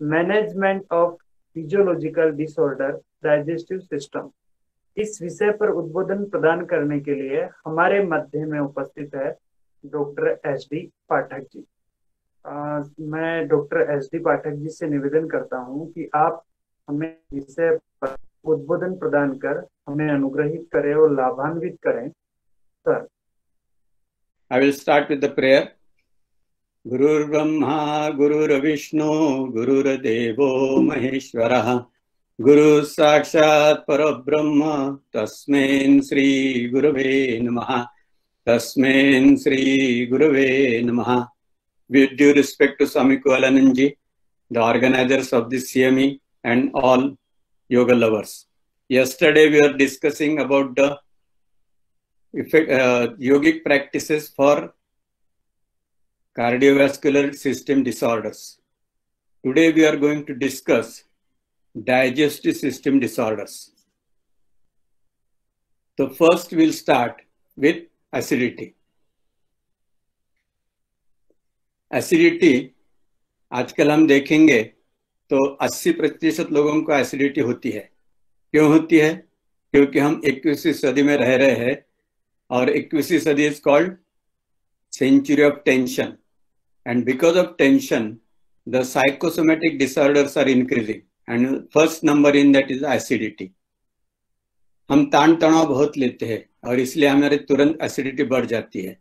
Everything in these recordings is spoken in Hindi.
Management of physiological disorder digestive system इस विषय पर उद्बोधन प्रदान करने के लिए हमारे मध्य में उपस्थित है doctor S D Pathak ji. आ, मैं doctor S D Pathak ji से निवेदन करता हूँ कि आप हमें विषय पर उद्बोधन प्रदान कर हमें अनुग्रहित करें और लाभान्वित करें। Sir. I will start with the prayer गुरुर्ब्रह्मा गुरुर्विष्णु गुरुर्देवो महेश्वरः गुरु साक्षात् परब्रह्म तस्मेन् श्री गुरवे नमः तस्मेन् श्री गुरवे नमः due respect to Swami Kualananji, the organizers of this CME and all yoga lovers. Yesterday we were discussing about the effect, uh, yogic practices for cardiovascular system disorders. Today we are going to discuss digestive system disorders. So first we'll start with acidity. Acidity आजकल हम देखेंगे तो 80 प्रतिशत लोगों को एसिडिटी होती है क्यों होती है क्योंकि हम इक्कीसवीं सदी में रह रहे हैं और इक्कीसवीं सदी is called century of tension and because of tension the psychosomatic disorders are increasing and first number in that is acidity हम तान तनाव बहुत लेते हैं, और इसलिए हमारे तुरंत एसिडिटी बढ़ जाती है।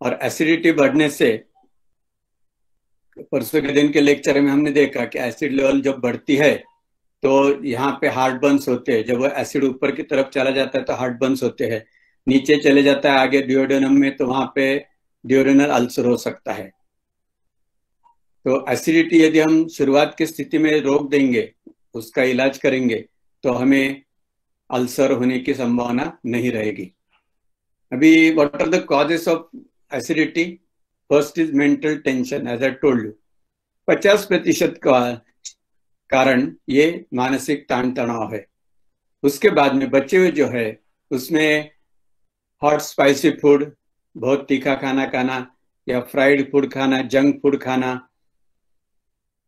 और एसिडिटी बढ़ने से, परसों के दिन के लेक्चर में हमने देखा कि एसिड लेवल जब बढ़ती है तो यहाँ पे हार्ट बंस होते हैं। जब वो एसिड ऊपर की तरफ़ चला जाता है तो हार्ट बंस होते हैं। नीचे चले जाता है, आगे डिओडोनम में तो वहाँ पे डिओडेनल अल्सर हो सकता है। तो एसिडिटी यदि हम शुरुआत की स्थिति में रोक देंगे, उसका इलाज करेंगे तो हमें अल्सर होने की संभावना नहीं रहेगी। अभी what are the causes of acidity first is mental tension as I told you पचास प्रतिशत का कारण ये मानसिक तान तनाव है। उसके बाद में बचे हुए जो है, उसमें हॉट स्पाइसी फ़ूड बहुत तीखा खाना खाना, या फ्राइड फ़ूड खाना जंक फ़ूड खाना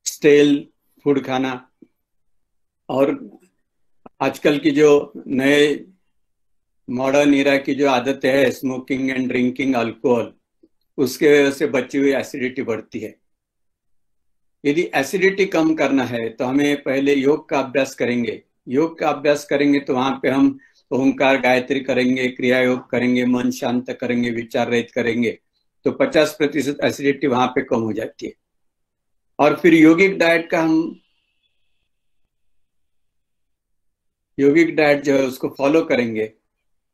स्टेल फ़ूड खाना। और आजकल की जो नए मॉडर्न इरा की जो आदतें है स्मोकिंग एंड ड्रिंकिंग अल्कोहल उसके वजह से बची हुई एसिडिटी बढ़ती है। यदि एसिडिटी कम करना है तो हमें पहले योग का अभ्यास करेंगे। योग का अभ्यास करेंगे तो वहाँ पे हम ओंकार गायत्री करेंगे क्रिया योग करेंगे, मन शांत करेंगे, विचार रहित करेंगे तो 50 प्रतिशत एसिडिटी वहाँ पे कम हो जाती है। और फिर योगिक डाइट का हम योगिक डाइट जो है उसको फॉलो करेंगे।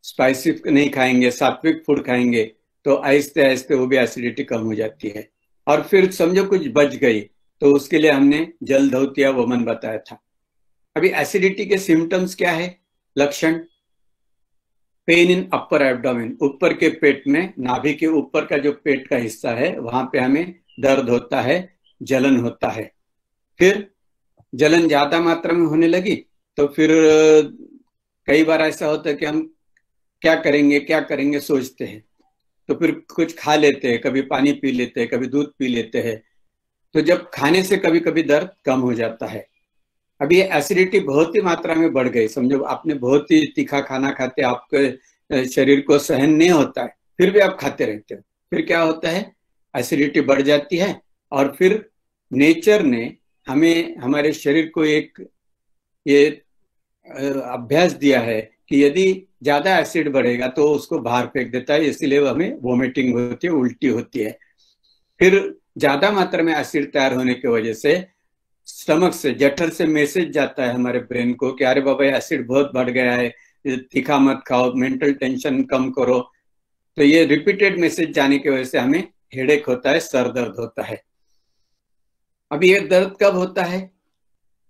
स्पाइसी नहीं खाएँगे, सात्विक फ़ूड खाएँगे तो आहिस्ते आहिस्ते वो भी एसिडिटी कम हो जाती है। और फिर समझो कुछ बच गई तो उसके लिए हमने जल धोतिया वमन बताया था। अभी एसिडिटी के सिम्टम्स क्या है? लक्षण? पेन इन अपर एब्डोमेन, ऊपर के पेट में, नाभि के ऊपर का जो पेट का हिस्सा है, वहाँ पे हमें दर्द होता है, जलन होता है। फिर जलन ज़्यादा मात्रा में होने लगी तो फिर, कई बार ऐसा होता है कि हम क्या करेंगे क्या करेंगे सोचते हैं। तो फिर कुछ खा लेते हैं, कभी पानी पी लेते हैं, कभी दूध पी लेते हैं। तो जब खाने से कभी कभी दर्द कम हो जाता है। अभी एसिडिटी बहुत ही मात्रा में बढ़ गई। समझो, आपने बहुत ही तीखा खाना खाते, आपके शरीर को सहन नहीं होता है, फिर भी आप खाते रहते हो। फिर क्या होता है? एसिडिटी बढ़ जाती है और फिर नेचर ने हमें, हमारे शरीर को एक, ये अभ्यास दिया है कि यदि ज़्यादा एसिड बढ़ेगा तो उसको बाहर फेंक देता है, इसीलिए हमें वोमिटिंग होती है, उल्टी होती है। फिर ज़्यादा मात्रा में एसिड तैयार होने की वजह से स्टमक से, जठर से मैसेज जाता है हमारे ब्रेन को कि अरे बाबा एसिड बहुत बढ़ गया है तीखा मत खाओ, मेंटल टेंशन कम करो। तो ये रिपीटेड मैसेज जाने की वजह से हमें हेडेक होता है, सर दर्द होता है। अब ये दर्द कब होता है?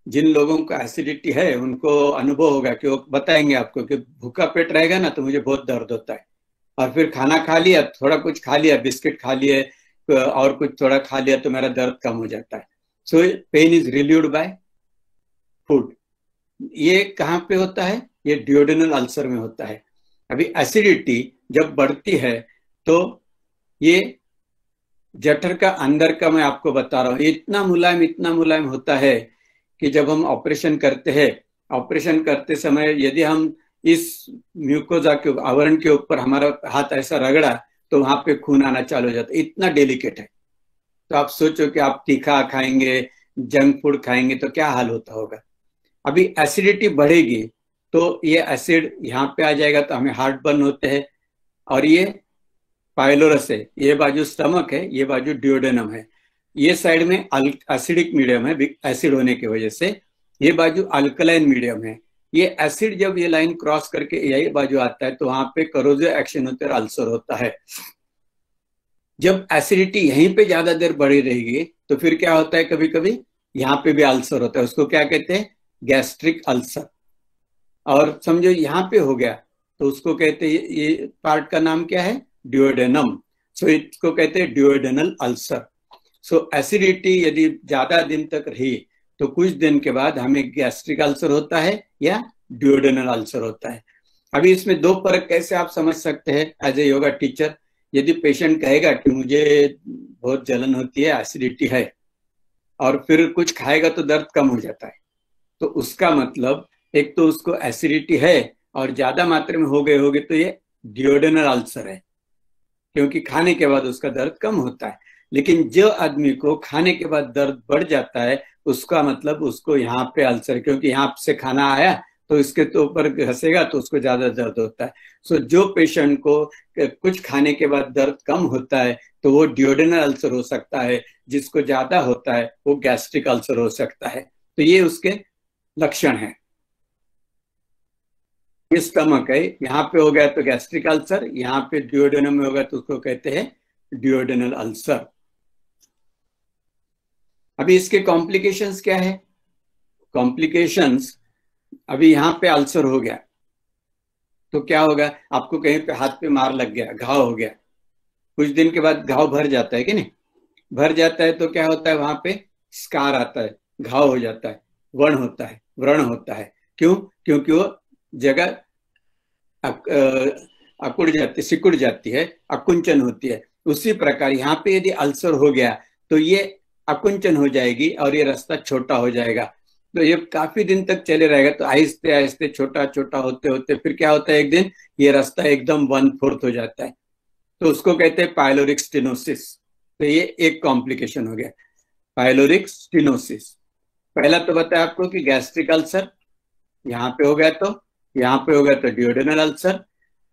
जिन लोगों को एसिडिटी है, उनको अनुभव होगा कि वो बताएँगे आपको कि भूखा पेट रहेगा ना तो मुझे बहुत दर्द होता है। और फिर खाना खा लिया, थोड़ा कुछ खा लिया, बिस्किट खा लिए, और कुछ थोड़ा खा लिया तो मेरा दर्द कम हो जाता है। So pain is relieved by food ये कहाँ पे होता है? ये डिओडिनल अल्सर में होता है। अभी एसिडिटी जब बढ़ती है तो ये जठर का अंदर का मैं आपको बता रहा हूँ। इतना मुलायम इतना मुलायम होता है कि जब हम ऑपरेशन करते हैं ऑपरेशन करते समय यदि हम इस म्यूकोजा के, आवरण के ऊपर हमारा हाथ ऐसा रगड़ा तो वहाँ पे खून आना चालू हो जाता है। इतना डेलिकेट है। तो आप सोचो कि आप तीखा खाएँगे, जंक फ़ूड खाएँगे तो क्या हाल होता होगा? अभी एसिडिटी बढ़ेगी तो ये एसिड यहाँ पे आ जाएगा तो हमें हार्ट बर्न होते हैं। और ये पायलोरस है, ये बाजू स्टमक है, ये बाजू डिओडेनम है। ये साइड में एसिडिक मीडियम है एसिड होने की वजह से। ये बाजू अल्कलाइन मीडियम है। ये एसिड जब ये लाइन क्रॉस करके यही बाजू आता है तो वहाँ पे करोजो एक्शन होता है अल्सर होता है। जब एसिडिटी यहीं पे ज़्यादा देर बढ़ी रहेगी तो फिर क्या होता है कभी कभी यहाँ पे भी अल्सर होता है। उसको क्या कहते हैं? गैस्ट्रिक अल्सर और समझो यहाँ पे हो गया तो उसको कहते हैं, ये पार्ट का नाम क्या है? ड्यूडेनम सो इसको कहते हैं ड्यूडेनल अल्सर सो एसिडिटी यदि ज़्यादा दिन तक रही तो कुछ दिन के बाद हमें गैस्ट्रिक अल्सर होता है या ड्यूडेनल अल्सर होता है। अभी इसमें दो फ़र्क कैसे आप समझ सकते हैं? एज ए योगा टीचर यदि पेशेंट कहेगा कि मुझे बहुत जलन होती है एसिडिटी है, और फिर कुछ खाएगा तो दर्द कम हो जाता है। तो उसका मतलब एक तो उसको एसिडिटी है, और ज़्यादा मात्रा में हो गए होगे तो ये डिओडेनल अल्सर है, क्योंकि खाने के बाद उसका दर्द कम होता है। लेकिन जो आदमी को खाने के बाद दर्द बढ़ जाता है, उसका मतलब उसको यहाँ पे अल्सर क्योंकि यहाँ से खाना आया तो इसके तो ऊपर घसेगा तो उसको ज़्यादा दर्द होता है। सो जो पेशेंट को कुछ खाने के बाद दर्द कम होता है तो वो डिओडेनल अल्सर हो सकता है, जिसको ज़्यादा होता है, वो गैस्ट्रिक अल्सर हो सकता है। तो ये उसके लक्षण है। ये स्टमक है, यहाँ पे हो गया तो गैस्ट्रिक अल्सर यहाँ पे डिओडेनम में होगा तो उसको कहते हैं डिओडेनल अल्सर अभी इसके कॉम्प्लिकेशंस क्या है? कॉम्प्लिकेशंस अभी यहाँ पे अल्सर हो गया। तो क्या होगा? आपको कहीं पे हाथ पे मार लग गया, घाव हो गया। कुछ दिन के बाद घाव भर जाता है कि नहीं? भर जाता है तो क्या होता है? वहाँ पे स्कार आता है, घाव हो जाता है, वर्ण होता है, व्रण होता है। क्यों? क्योंकि वो जगह अकुड़ जाती, सिकुड़ जाती है, अकुंचन होती है। उसी प्रकार यहाँ पे यदि अल्सर हो गया तो ये अकुंचन हो जाएगी और ये रास्ता छोटा हो जाएगा। तो ये काफ़ी दिन तक चले रहेगा तो आहिस्ते आहिस्ते छोटा छोटा होते होते फिर क्या होता है एक दिन, ये रास्ता एकदम वन फोर्थ हो जाता है। तो उसको कहते हैं पायलोरिक स्टिनोसिस तो ये एक कॉम्प्लिकेशन हो गया। पायलोरिक स्टिनोसिस पहला तो बताया आपको कि गैस्ट्रिक अल्सर यहाँ पे हो गया तो यहाँ पे हो गया तो डिओडेनल अल्सर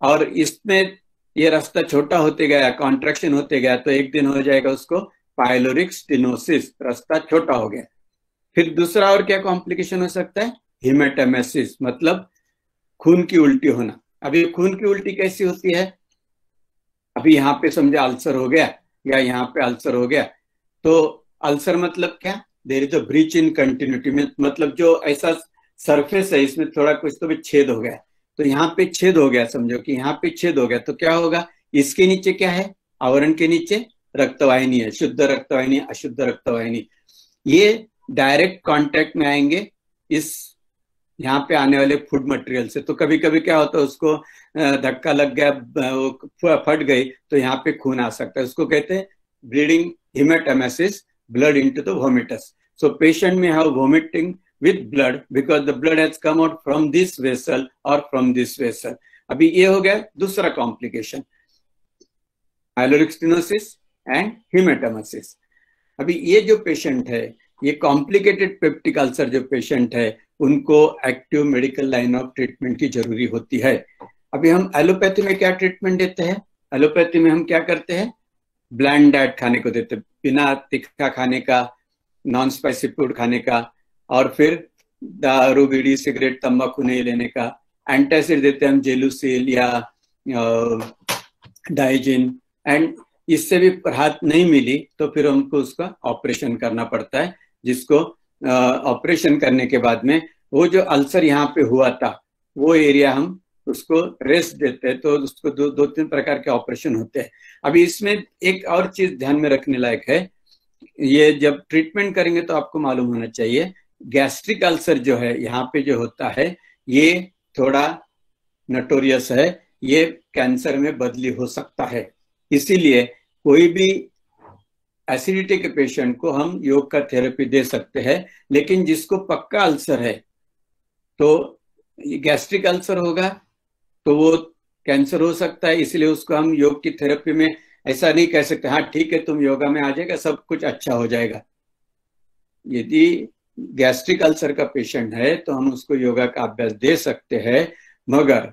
और इसमें ये रास्ता छोटा होते गया कॉन्ट्रेक्शन होते गया तो एक दिन हो जाएगा उसको पायलोरिक स्टिनोसिस रास्ता छोटा हो गया। फिर दूसरा और क्या कॉम्प्लिकेशन हो सकता है? हिमेटेमेसिस मतलब खून की उल्टी होना। अभी खून की उल्टी कैसी होती है? अभी यहाँ पे समझे अल्सर हो गया या यहाँ पे अल्सर हो गया। तो अल्सर मतलब क्या? There is a breach in continuity मतलब जो ऐसा सरफेस है, इसमें थोड़ा कुछ तो भी छेद हो गया। तो यहाँ पे छेद हो गया, समझो कि यहाँ पे छेद हो गया तो क्या होगा? इसके नीचे क्या है? आवरण के नीचे रक्तवाहिनी है, शुद्ध रक्तवाहिनी, अशुद्ध रक्तवाहिनी। ये डायरेक्ट कांटेक्ट में आएँगे इस यहाँ पे आने वाले फ़ूड मटेरियल से तो कभी कभी क्या होता है, उसको धक्का लग गया वो फट गई तो यहाँ पे खून आ सकता है उसको कहते हैं bleeding haematemesis blood into the vomitus. So, patient may have vomiting with blood because the blood has come out from this vessel or from this vessel. अभी ये हो गया दूसरा complication pyloric stenosis and haematemesis अभी ये जो पेशेंट है ये कॉम्प्लिकेटेड पेप्टिक अल्सर जो पेशेंट है, उनको active medical line of treatment की ज़रूरी होती है। अभी हम एलोपैथी में क्या ट्रीटमेंट देते हैं? एलोपैथी में हम क्या करते हैं? ब्लैंड डाइट खाने को देते बिना तिखा खाने का नॉन स्पाइसी फ़ूड खाने का, और फिर दारू, बीड़ी, सिगरेट, तंबाकू नहीं लेने का। एंटासिड देते हैं हम, जेलूसिल या डाइजिन। एंड इससे भी राहत नहीं मिली तो फिर हमको उसका ऑपरेशन करना पड़ता है। जिसको ऑपरेशन करने के बाद में वो जो अल्सर यहाँ पे हुआ था, वो एरिया हम उसको रेस्ट देते हैं तो उसको दो दो तीन प्रकार के ऑपरेशन होते हैं। अभी इसमें एक और चीज़ ध्यान में रखने लायक है, ये जब ट्रीटमेंट करेंगे तो आपको मालूम होना चाहिए गैस्ट्रिक अल्सर जो है, यहाँ पे जो होता है, ये थोड़ा नटोरियस है, ये कैंसर में बदली हो सकता है। इसीलिए कोई भी एसिडिटी के पेशेंट को हम योग का थेरेपी दे सकते हैं, लेकिन जिसको पक्का अल्सर है तो गैस्ट्रिक अल्सर होगा तो वो कैंसर हो सकता है, इसलिए उसको हम योग की थेरेपी में ऐसा नहीं कह सकते हाँ ठीक है, तुम योगा में आ जाएगा, सब कुछ अच्छा हो जाएगा। यदि गैस्ट्रिक अल्सर का पेशेंट है तो हम उसको योगा का अभ्यास दे सकते हैं, मगर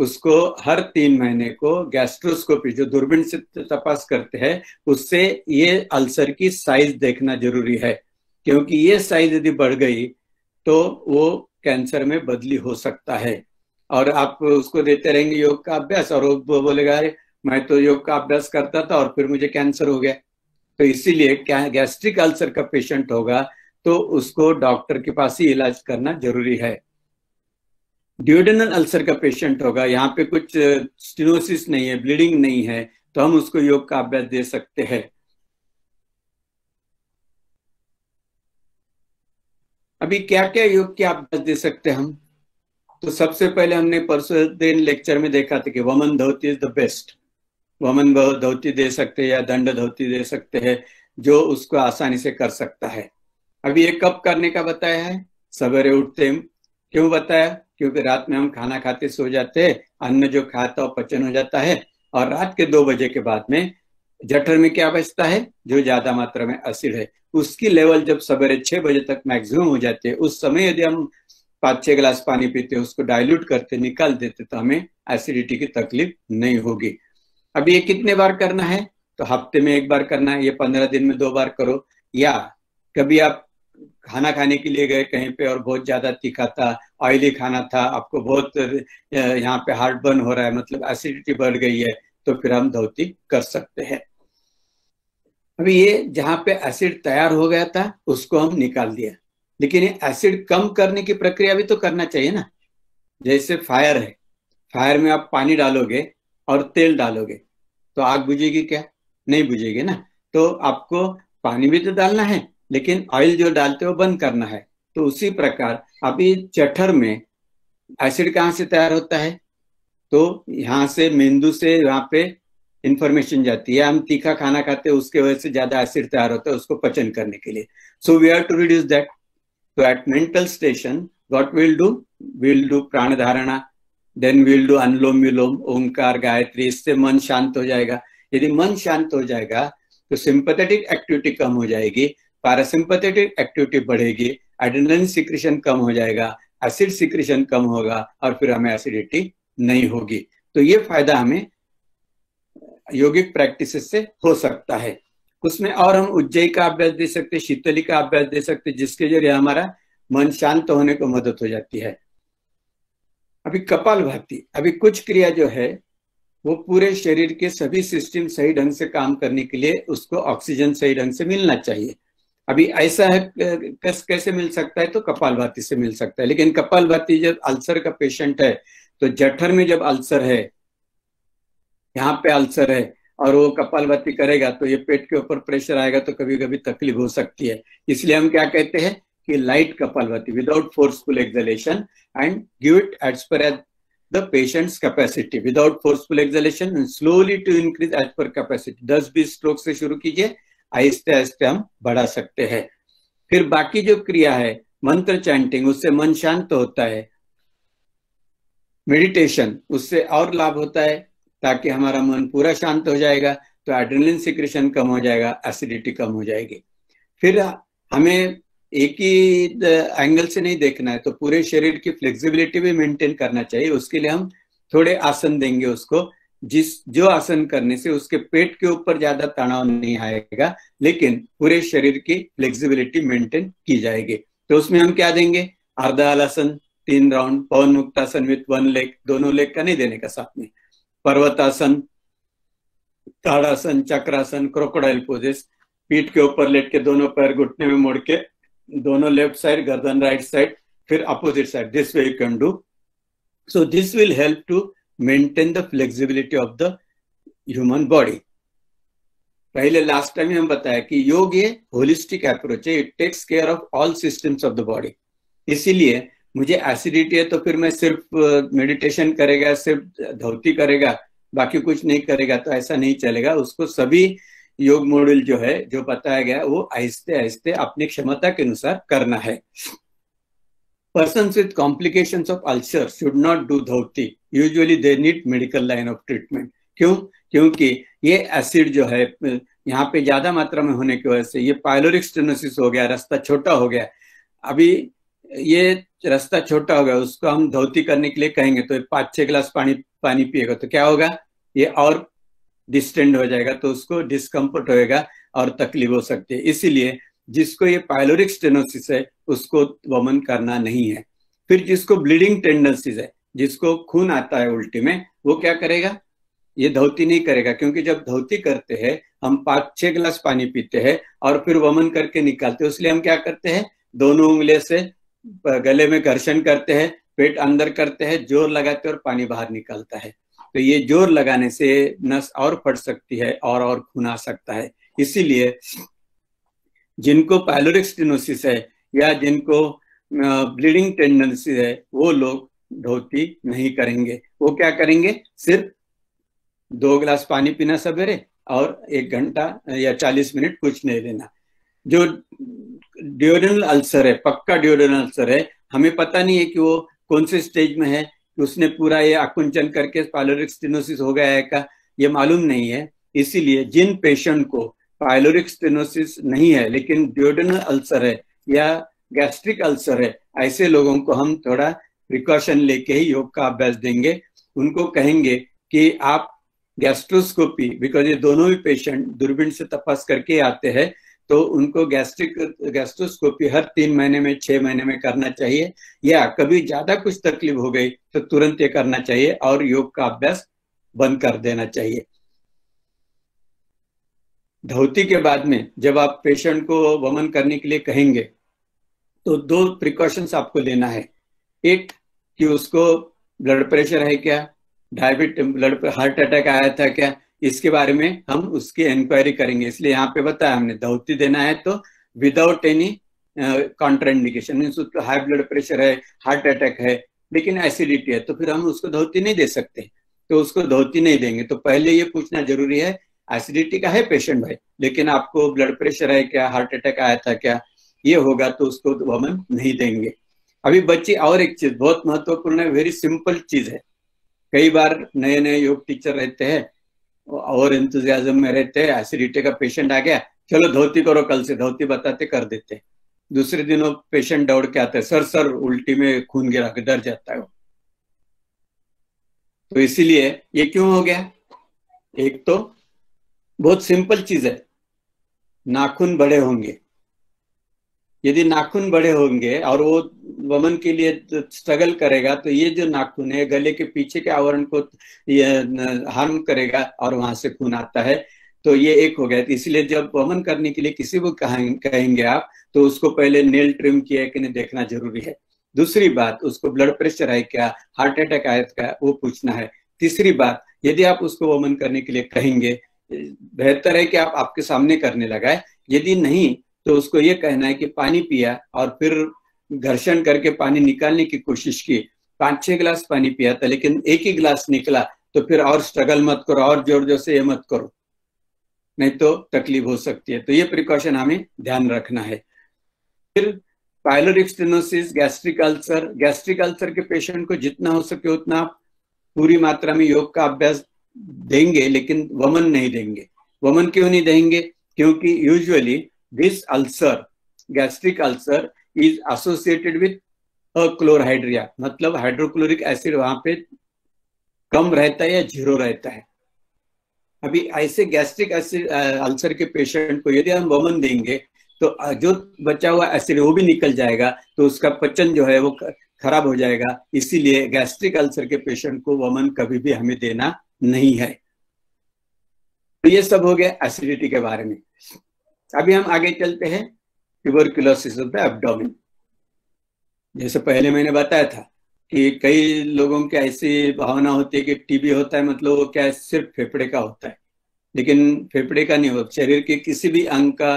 उसको हर तीन महीने को गैस्ट्रोस्कोपी जो दूरबीन से तपास करते हैं, उससे ये अल्सर की साइज़ देखना ज़रूरी है। क्योंकि ये साइज़ यदि बढ़ गई तो वो कैंसर में बदली हो सकता है। और आप उसको देते रहेंगे योग का अभ्यास और वो बोलेगा, अरे, मैं तो योग का अभ्यास करता था, और फिर मुझे कैंसर हो गया। तो इसीलिए क्या गैस्ट्रिक अल्सर का पेशेंट होगा तो उसको डॉक्टर के पास ही इलाज करना ज़रूरी है। ड्यूडेनल अल्सर का पेशेंट होगा, यहाँ पे कुछ स्टिनोसिस नहीं है ब्लीडिंग नहीं है तो हम उसको योग का अभ्यास दे सकते हैं। अभी क्या क्या योग के अभ्यास दे सकते हैं हम? तो सबसे पहले हमने परसों दिन लेक्चर में देखा था कि वमन धोती इज़ द बेस्ट वमन धोती दे सकते हैं या दंड धोती दे सकते हैं, जो उसको आसानी से कर सकता है। अभी ये कब करने का बताया है? सवेरे उठते क्यों बताया? क्योंकि रात में हम खाना खाते सो जाते हैं, अन्न जो खाता है पचन हो जाता है, और रात के दो बजे के बाद में जठर में क्या बचता है? जो ज़्यादा मात्रा में एसिड है। उसकी लेवल जब सवेरे छह बजे तक मैक्सिमम हो जाती है, उस समय यदि हम पाँच छह गिलास पानी पीते हैं, उसको डाइल्यूट करते, निकाल देते तो हमें एसिडिटी की तकलीफ़ नहीं होगी। अब ये कितने बार करना है? तो हफ़्ते में एक बार करना है, ये पंद्रह दिन में दो बार करो, या कभी आप खाना खाने के लिए गए कहीं पे और बहुत ज़्यादा तीखा था ऑयली खाना था, आपको बहुत यहाँ पे हार्ट बर्न हो रहा है मतलब एसिडिटी बढ़ गई है तो फिर हम धोती कर सकते हैं। अभी ये जहाँ पे एसिड तैयार हो गया था, उसको हम निकाल दिया। लेकिन ये एसिड कम करने की प्रक्रिया भी तो करना चाहिए ना। जैसे फायर है फायर में आप पानी डालोगे और तेल डालोगे तो आग बुझेगी क्या? नहीं बुझेगी ना। तो आपको पानी भी तो डालना है लेकिन ऑयल जो डालते हो बंद करना है। तो उसी प्रकार अभी चठर में एसिड कहाँ से तैयार होता है? तो यहाँ से मेंदू से यहाँ पे इंफॉर्मेशन जाती है। हम तीखा खाना खाते हैं, उसके वजह से ज़्यादा एसिड तैयार होता है उसको पचन करने के लिए। So we are to reduce that तो at mental station what will do will do प्राण धारणा देन विल डू अनुलोम विलोम, ओंकार, गायत्री, इससे मन शांत हो जाएगा। यदि मन शांत हो जाएगा तो सिंपथेटिक एक्टिविटी कम हो जाएगी। पैरासिम्पथेटिक एक्टिविटी बढ़ेगी एड्रेनलिन सिक्रेशन कम हो जाएगा एसिड सिक्रेशन कम होगा और फिर हमें एसिडिटी नहीं होगी। तो ये फ़ायदा हमें योगिक प्रैक्टिस से हो सकता है। उसमें और हम उज्जय का अभ्यास दे सकते शीतली का अभ्यास दे सकते जिसके ज़रिए हमारा मन शांत होने को मदद हो जाती है। अभी कपाल भाती, अभी कुछ क्रिया जो है, वो पूरे शरीर के सभी सिस्टम सही ढंग से काम करने के लिए उसको ऑक्सीजन सही ढंग से मिलना चाहिए। अभी ऐसा है कैस, मिल सकता है तो कपाल भाती से मिल सकता है। लेकिन कपाल भाती जब अल्सर का पेशेंट है तो जठर में जब अल्सर है यहाँ पे अल्सर है और वो कपाल भाती करेगा तो ये पेट के ऊपर प्रेशर आएगा तो कभी कभी तकलीफ़ हो सकती है। इसलिए हम क्या कहते हैं कि लाइट कपाल भाती without forceful exhalation and give it as per as the patient's capacity without forceful exhalation and slowly to increase as per capacity दस बीस स्ट्रोक से शुरू कीजिए आहिस्ते आहिस्ते हम बढ़ा सकते हैं। फिर बाकी जो क्रिया है, मंत्र चैंटिंग उससे मन शांत होता है। मेडिटेशन उससे और लाभ होता है, ताकि हमारा मन पूरा शांत हो जाएगा तो एड्रेनलिन सिक्रेशन कम हो जाएगा एसिडिटी कम हो जाएगी। फिर हमें एक ही एंगल से नहीं देखना है तो पूरे शरीर की फ्लेक्सिबिलिटी भी मेंटेन करना चाहिए, उसके लिए हम थोड़े आसन देंगे उसको। जिस, जो आसन करने से उसके पेट के ऊपर ज़्यादा तनाव नहीं आएगा, लेकिन पूरे शरीर की फ्लेक्सिबिलिटी मेंटेन की जाएगी। तो उसमें हम क्या देंगे? आसन, तीन round Pawan muktasana with one leg दोनों लेग का नहीं देने का साथ में। पर्वतासन ताड़ासन चक्रासन क्रोकोडाइल पोजेस पीठ के ऊपर लेट के दोनों पैर घुटने में मोड़ के, दोनों लेफ़्ट साइड गर्दन राइट साइड फिर opposite side this way you can do so this will help to maintain the flexibility of the human body पहले लास्ट टाइम हम बताया कि योग ये होलिस्टिक अप्रोच है it takes care of all systems of the body इसीलिए मुझे एसिडिटी है तो फिर मैं सिर्फ़ मेडिटेशन करेगा, सिर्फ़ धोती करेगा, बाकी कुछ नहीं करेगा तो ऐसा नहीं चलेगा। उसको सभी योग मॉड्यूल जो है, जो बताया गया, वो आहिस्ते आहिस्ते अपनी क्षमता के अनुसार करना है। Persons with complications of ulcer should not do dhoti. Usually they need medical line of treatment. क्यों क्योंकि ये एसिड जो है, यहाँ पे ज़्यादा मात्रा में होने की वजह से ये पायलोरिक स्टेनोसिस हो गया, रास्ता छोटा हो गया अभी ये रास्ता छोटा हो गया, उसको हम धोती करने के लिए कहेंगे तो पाँच छह गिलास पानी पानी पिएगा तो क्या होगा ये और डिस्टेंड हो जाएगा तो उसको डिस्कम्फर्ट होएगा और तकलीफ़ हो सकती है इसीलिए जिसको ये पायलोरिक स्टेनोसिस है, उसको वमन करना नहीं है। फिर जिसको ब्लीडिंग टेंडेंसीज है, जिसको खून आता है उल्टी में, वो क्या करेगा? ये धोती नहीं करेगा, क्योंकि जब धोती करते हैं, हम पाँच, छह गिलास पानी पीते हैं और फिर वमन करके निकालते हैं इसलिए हम क्या करते हैं? दोनों उंगले से गले में घर्षण करते हैं, पेट अंदर करते हैं, ज़ोर लगाते और पानी बाहर निकलता है। तो ये ज़ोर लगाने से नस और फट सकती है और और खून आ सकता है। इसीलिए जिनको पायलोरिक स्टेनोसिस है या जिनको ब्लीडिंग टेंडेंसी है, वो लोग धोती नहीं करेंगे। वो क्या करेंगे? सिर्फ़ दो गिलास पानी पीना सवेरे और एक घंटा या चालीस मिनट कुछ नहीं लेना। जो ड्योरनल अल्सर है, पक्का ड्योरनल अल्सर है, हमें पता नहीं है कि वो कौन से स्टेज में है, कि उसने पूरा ये आकुंचन करके पायलोरिक स्टेनोसिस हो गया है का ये मालूम नहीं है। इसीलिए जिन पेशेंट को पायलोरिक स्टेनोसिस नहीं है, लेकिन ड्योडनल अल्सर है या गैस्ट्रिक अल्सर है, ऐसे लोगों को हम थोड़ा प्रिकॉशन लेके ही योग का अभ्यास देंगे। उनको कहेंगे कि आप गैस्ट्रोस्कोपी बिकॉज़ ये दोनों ही पेशेंट दूरबीन से तपास करके आते हैं तो उनको गैस्ट्रिक गैस्ट्रोस्कोपी हर तीन महीने में, छह महीने में करना चाहिए, या कभी ज़्यादा कुछ तकलीफ़ हो गई तो तुरंत ये करना चाहिए और योग का अभ्यास बंद कर देना चाहिए। धोती के बाद में जब आप पेशेंट को वमन करने के लिए कहेंगे तो दो प्रिकॉशंस आपको लेना है। एक, कि उसको ब्लड प्रेशर है क्या? डायबिट ब्लड हार्ट अटैक आया था क्या? इसके बारे में हम उसकी इंक्वायरी करेंगे। इसलिए यहाँ पे बताया हमने, धोती देना है तो विदाउट एनी कॉन्ट्राइंडिकेशन मीन उसको हाई ब्लड प्रेशर है हार्ट अटैक है, लेकिन एसिडिटी है तो फिर हम उसको धोती नहीं दे सकते। तो उसको धोती नहीं देंगे। तो पहले ये पूछना ज़रूरी है एसिडिटी का है पेशेंट भाई। लेकिन आपको ब्लड प्रेशर है क्या हार्ट अटैक आया था क्या, ये होगा तो उसको वमन नहीं देंगे। अभी बच्चे, और एक चीज़ बहुत महत्वपूर्ण है वेरी सिंपल चीज़ है। कई बार नए नए योग टीचर रहते हैं, और इंतजाजम में रहते हैं एसिडिटी का पेशेंट आ गया, चलो धोती करो कल से, धोती बताते, कर देते। दूसरे दिन वो पेशेंट दौड़ के आते सर सर, उल्टी में खून गिरा के डर जाता है। वो तो इसीलिए ये क्यों हो गया? एक तो बहुत सिंपल चीज़ है। नाखून बड़े होंगे। यदि नाखून बड़े होंगे और वो वमन के लिए स्ट्रगल करेगा तो ये जो नाखून है, गले के पीछे के आवरण को ये हार्म करेगा और वहाँ से खून आता है। तो ये एक हो गया। इसलिए जब वमन करने के लिए किसी को कहेंगे आप तो उसको पहले नेल ट्रिम किया कि नहीं, देखना ज़रूरी है। दूसरी बात, उसको ब्लड प्रेशर है क्या हार्ट अटैक आया क्या, वो पूछना है। तीसरी बात, यदि आप उसको वमन करने के लिए कहेंगे बेहतर है कि आप आपके सामने करने लगाए यदि नहीं तो उसको ये कहना है कि पानी पिया और फिर घर्षण करके पानी निकालने की कोशिश की। पाँच छह गिलास पानी पिया था, लेकिन एक ही गिलास निकला तो फिर और स्ट्रगल मत करो, और ज़ोर ज़ोर से ये मत करो। नहीं तो तकलीफ़ हो सकती है। तो ये प्रिकॉशन हमें ध्यान रखना है। फिर pyloric stenosis gastric ulcer gastric ulcer के पेशेंट को जितना हो सके उतना पूरी मात्रा में योग का अभ्यास देंगे, लेकिन वमन नहीं देंगे। वमन क्यों नहीं देंगे? क्योंकि usually this ulcer gastric ulcer is associated with chlorhydria मतलब हाइड्रोक्लोरिक एसिड वहाँ पे कम रहता है या ज़ीरो रहता है। अभी ऐसे गैस्ट्रिक एसिड अल्सर के पेशेंट को यदि हम वमन देंगे तो जो बचा हुआ एसिड वो भी निकल जाएगा तो उसका पचन जो है वो खराब हो जाएगा। इसीलिए गैस्ट्रिक अल्सर के पेशेंट को वमन कभी भी हमें देना नहीं है। तो ये सब हो गया एसिडिटी के बारे में। अभी हम आगे चलते हैं ट्यूबरकुलोसिस ऑफ़ द एब्डोमिन जैसे पहले मैंने बताया था कि कई लोगों की ऐसी भावना होती है कि टीबी होता है मतलब वो क्या है, सिर्फ़ फेफड़े का होता है। लेकिन फेफड़े का नहीं होता शरीर के किसी भी अंग का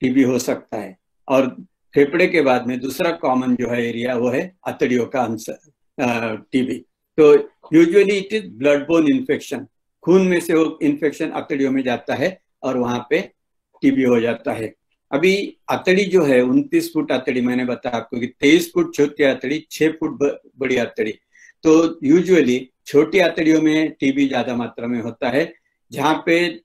टीबी हो सकता है। और फेफड़े के बाद में दूसरा कॉमन जो है एरिया वो है अतड़ियों का आंसर टीबी तो usually it is blood bone infection खून में से वो इन्फेक्शन अतड़ियों में जाता है और वहाँ पे टीबी हो जाता है। अभी अतड़ी जो है, उनतीस फुट अतड़ी, मैंने बताया आपको कि तेईस फुट छोटी अतड़ी, छह फुट बड़ी अतड़ी। तो यूजुअली छोटी अतड़ियों में टीबी ज़्यादा मात्रा में होता है, जहाँ पे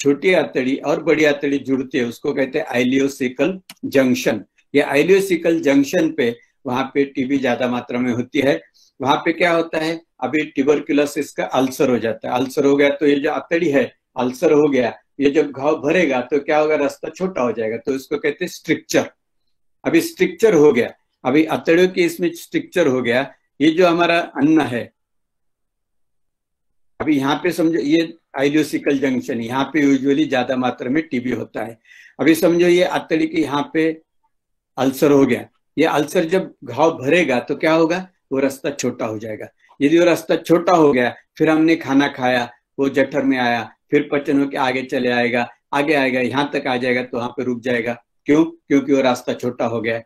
छोटी अतड़ी और बड़ी अतड़ी जुड़ती है, उसको कहते हैं आइलियोसिकल जंक्शन ये आइलियोसिकल जंक्शन पे वहाँ पे टीबी ज़्यादा मात्रा में होती है वहाँ पे क्या होता है? अभी ट्यूबरकुलोसिस का अल्सर हो जाता है। अल्सर हो गया तो ये जो अतड़ी है अल्सर हो गया, ये जब घाव भरेगा तो क्या होगा? रास्ता छोटा हो जाएगा। तो इसको कहते हैं स्ट्रिक्चर अभी स्ट्रिक्चर हो गया। अभी अतड़ियों के इसमें स्ट्रिक्चर हो गया। ये जो हमारा अन्न है, अभी यहाँ पे समझो, ये आइलियोसिकल जंक्शन यहाँ पे यूजुअली ज़्यादा मात्रा में टीबी होता है। अभी समझो ये अतड़ी के यहाँ पे अल्सर हो गया। ये अल्सर जब घाव भरेगा तो क्या होगा? वो रास्ता छोटा हो जाएगा। यदि वो रास्ता छोटा हो गया, फिर हमने खाना खाया, वो जठर में आया, फिर पचन होकर आगे चले आएगा, आगे आएगा, यहाँ तक आ जाएगा तो वहाँ पे रुक जाएगा। क्यों? क्योंकि वो रास्ता छोटा हो गया।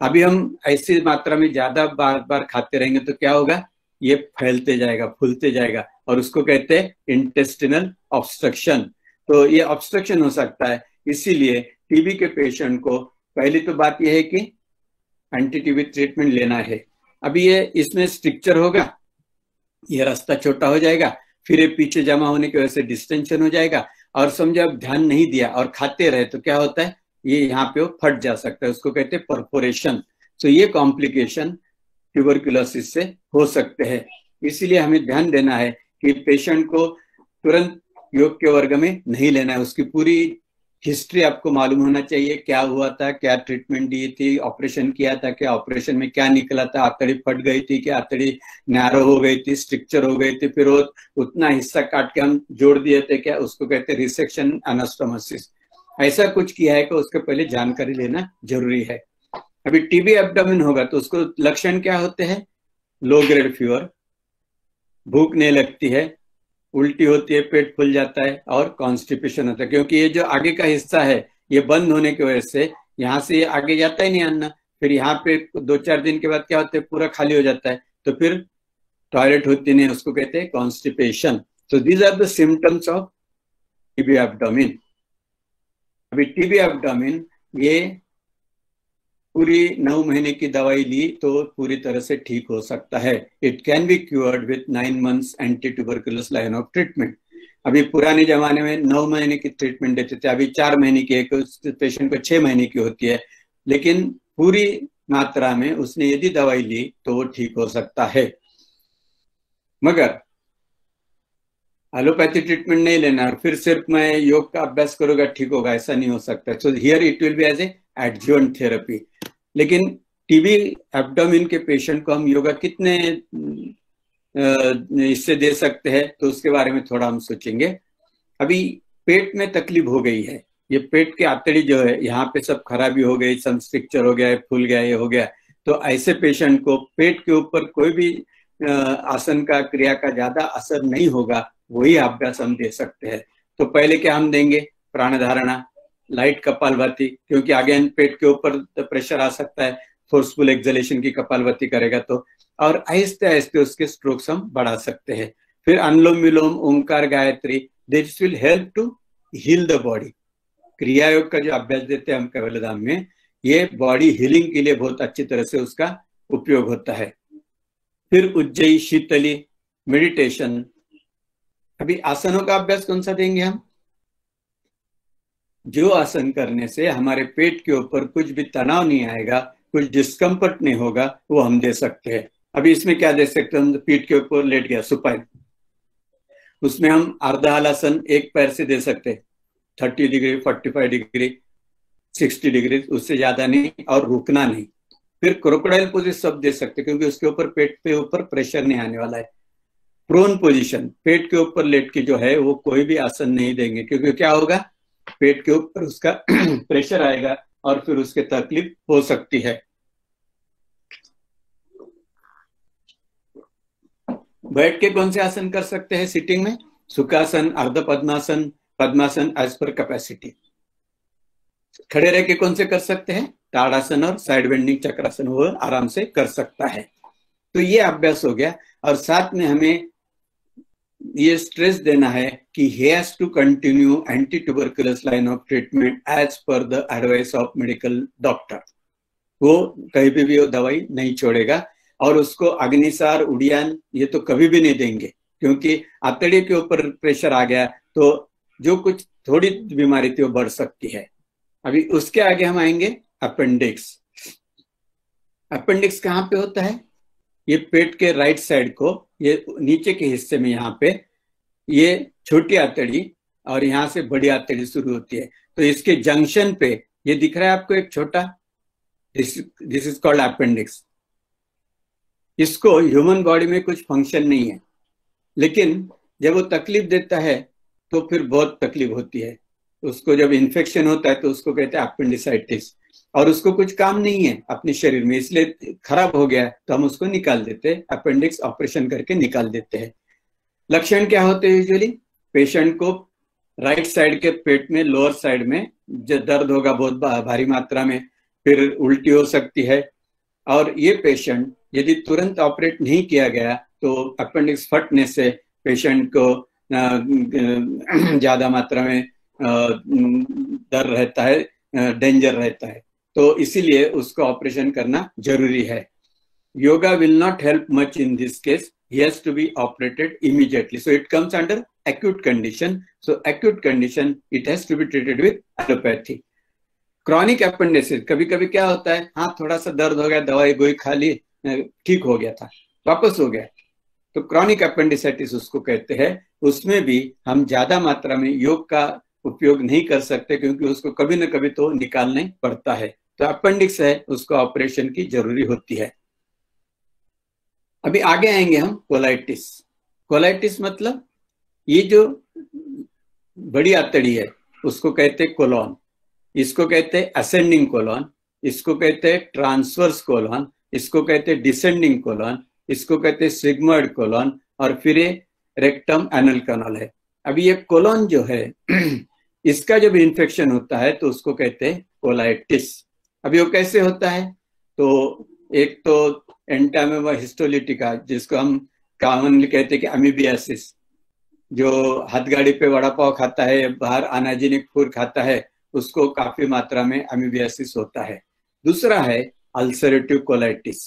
अभी हम ऐसी मात्रा में ज़्यादा बार बार खाते रहेंगे तो क्या होगा? ये फैलते जाएगा, फूलते जाएगा, और उसको कहते हैं इंटेस्टिनल ऑब्स्ट्रक्शन तो ये ऑब्स्ट्रक्शन हो सकता है। इसीलिए टीबी के पेशेंट को पहली तो बात यह है कि एंटी टीबी ट्रीटमेंट लेना है। अभी ये इसमें स्ट्रिक्चर होगा, ये रास्ता छोटा हो जाएगा, फिर ये पीछे जमा होने की वजह से डिस्टेंशन हो जाएगा। और समझो अब ध्यान नहीं दिया और खाते रहे तो क्या होता है? ये यहाँ पे फट जा सकता है, उसको कहते हैं परफोरेशन तो ये कॉम्प्लिकेशन ट्यूबरकुलोसिस से हो सकते हैं। इसीलिए हमें ध्यान देना है कि पेशेंट को तुरंत योग के वर्ग में नहीं लेना है, उसकी पूरी हिस्ट्री आपको मालूम होना चाहिए, क्या हुआ था, क्या ट्रीटमेंट दी थी ऑपरेशन किया था, क्या ऑपरेशन में क्या निकला था, आतड़ी फट गई थी क्या आतड़ी नैरो हो गई थी स्ट्रिक्चर हो गई थी, फिर वो उतना हिस्सा काट के हम जोड़ दिए थे क्या, उसको कहते रिसेक्शन एनास्टोमोसिस ऐसा कुछ किया है कि उसके पहले जानकारी लेना ज़रूरी है। अभी टीबी एब्डोमिन होगा तो उसको लक्षण क्या होते हैं? लो ग्रेड फीवर भूख नहीं लगती है उल्टी होती है, पेट फूल जाता है और कॉन्स्टिपेशन होता है। क्योंकि ये जो आगे का हिस्सा है, ये बंद होने की वजह से यहाँ से ये आगे जाता ही नहीं अन्ना फिर यहाँ पे दो चार दिन के बाद क्या होता है, पूरा खाली हो जाता है। तो फिर टॉयलेट होती नहीं, उसको कहते हैं कॉन्स्टिपेशन तो these are the symptoms of TB abdomen अभी टीबी एब्डोमिन ये पूरी नौ महीने की दवाई ली तो पूरी तरह से ठीक हो सकता है। It can be cured with nine months anti tuberculous line of treatment अभी पुराने जमाने में नौ महीने की ट्रीटमेंट देते थे, अभी चार महीने की, एक पेशेंट को छह महीने की होती है। लेकिन पूरी मात्रा में उसने यदि दवाई ली तो वो ठीक हो सकता है। मगर एलोपैथी ट्रीटमेंट नहीं लेना और फिर सिर्फ़ मैं योग का अभ्यास करूँगा, ठीक होगा, ऐसा नहीं हो सकता। So here it will be as a adjuvant therapy लेकिन टीबी एब्डोमिन के पेशेंट को हम योगा कितने इससे दे सकते हैं तो उसके बारे में थोड़ा हम सोचेंगे। अभी पेट में तकलीफ़ हो गई है। ये पेट के आतड़ी जो है, यहाँ पे सब खराबी हो गई सब स्ट्रिक्चर हो गया है फूल गया, ये हो गया। तो ऐसे पेशेंट को पेट के ऊपर कोई भी आसन का, क्रिया का ज़्यादा असर नहीं होगा, वही अभ्यास हम दे सकते हैं। तो पहले क्या हम देंगे? प्राण धारणा लाइट कपालभाती क्योंकि अगेन पेट के ऊपर प्रेशर आ सकता है फोर्सफुल एक्सलेशन की कपालभाती करेगा तो और आहिस्ते आहिस्ते उसके स्ट्रोक्स हम बढ़ा सकते हैं। फिर अनुलोम विलोम, ओंकार, Gayatri this will help to heal the body क्रिया योग का जो अभ्यास देते हैं हम केवल धाम में, ये बॉडी हीलिंग के लिए बहुत अच्छी तरह से उसका उपयोग होता है। फिर उज्जयी, शीतली मेडिटेशन अभी आसनों का अभ्यास कौन सा देंगे हम? जो आसन करने से हमारे पेट के ऊपर कुछ भी तनाव नहीं आएगा, कुछ डिस्कम्फर्ट नहीं होगा, वो हम दे सकते हैं। अभी इसमें क्या दे सकते हैं? पीठ के ऊपर लेट गया सुपाइन उसमें हम अर्धा हलासन एक पैर से दे सकते thirty degree, forty five degree, sixty degree, उससे ज़्यादा नहीं और रुकना नहीं। फिर क्रोकोडाइल पोजिशन सब दे सकते क्योंकि उसके ऊपर पेट पे ऊपर प्रेशर नहीं आने वाला है। प्रोन पोजीशन पेट के ऊपर लेट के जो है, वो कोई भी आसन नहीं देंगे, क्योंकि क्या होगा? पेट के ऊपर उसका प्रेशर आएगा और फिर उसके तकलीफ़ हो सकती है। बैठ के कौन से आसन कर सकते हैं सिटिंग में। सुखासन अर्ध पद्मासन पद्मासन एज पर कैपेसिटी खड़े रह के कौन से कर सकते हैं? ताड़ासन और साइड बेंडिंग चक्रासन वो आराम से कर सकता है। तो ये अभ्यास हो गया। और साथ में हमें ये स्ट्रेस देना है कि he has to continue anti-tuberculous line of treatment as per the advice of medical doctor. वो कहीं भी भी वो दवाई नहीं छोड़ेगा और उसको अग्निसार, उड़ियान, ये तो कभी भी नहीं देंगे, क्योंकि आतड़ी के ऊपर प्रेशर आ गया तो जो कुछ थोड़ी बीमारी थी वो बढ़ सकती है। अभी उसके आगे हम आएँगे अपेंडिक्स अपेंडिक्स कहाँ पे होता है? ये पेट के राइट साइड को, ये नीचे के हिस्से में यहाँ पे, ये छोटी आतड़ी और यहाँ से बड़ी आतड़ी शुरू होती है। तो इसके जंक्शन पे, ये दिख रहा है आपको एक छोटा? दिस इज़ कॉल्ड अपेंडिक्स इसको ह्यूमन बॉडी में कुछ फ़ंक्शन नहीं है। लेकिन जब वो तकलीफ़ देता है तो फिर बहुत तकलीफ़ होती है। उसको जब इन्फेक्शन होता है तो उसको कहते हैं अपेंडिसाइटिस और उसको कुछ काम नहीं है अपने शरीर में, इसलिए खराब हो गया तो हम उसको निकाल देते हैं अपेंडिक्स ऑपरेशन करके निकाल देते हैं। लक्षण क्या होते हैं यूजुअली पेशेंट को राइट साइड के पेट में लोअर साइड में जो दर्द होगा बहुत भारी मात्रा में, फिर उल्टी हो सकती है। और ये पेशेंट यदि तुरंत ऑपरेट नहीं किया गया तो अपेंडिक्स फटने से पेशेंट को ज़्यादा मात्रा में डर रहता है डेंजर रहता है। तो इसीलिए उसको ऑपरेशन करना ज़रूरी है। Yoga will not help much in this case he has to be operated immediately. So it comes under acute condition. So acute condition, it has to be treated with chronic appendicitis कभी कभी क्या होता है? हाँ थोड़ा सा दर्द हो गया, दवाई गोई खा ली ठीक हो गया था, वापस हो गया। तो क्रॉनिक अपेंडिसाइटिस उसको कहते हैं। उसमें भी हम ज़्यादा मात्रा में योग का उपयोग नहीं कर सकते, क्योंकि उसको कभी ना कभी तो निकालना पड़ता है। तो अपेंडिक्स है, उसको ऑपरेशन की ज़रूरी होती है। अभी आगे आएँगे हम कोलाइटिस कोलाइटिस मतलब ये जो बड़ी आतड़ी है, उसको कहते हैं कोलॉन इसको कहते हैं असेंडिंग कोलॉन इसको कहते हैं ट्रांसवर्स कोलॉन इसको कहते हैं डिसेंडिंग कोलॉन इसको कहते हैं सिग्मर्ड कोलॉन और फिर ये रेक्टम एनल कनल है। अभी ये कोलॉन जो है, इसका जब इन्फेक्शन होता है तो उसको कहते हैं कोलाइटिस अभी वो कैसे होता है? तो एक तो एंटामेवा हिस्टोलिटिका, जिसको हम कॉमनली कहते हैं कि अमीबियासिस, जो हथगाड़ी पे वड़ा पाव खाता है, बाहर अनाजिनिक फ़ूड खाता है, उसको काफ़ी मात्रा में अमीबियासिस होता है। दूसरा है अल्सरेटिव कोलाइटिस।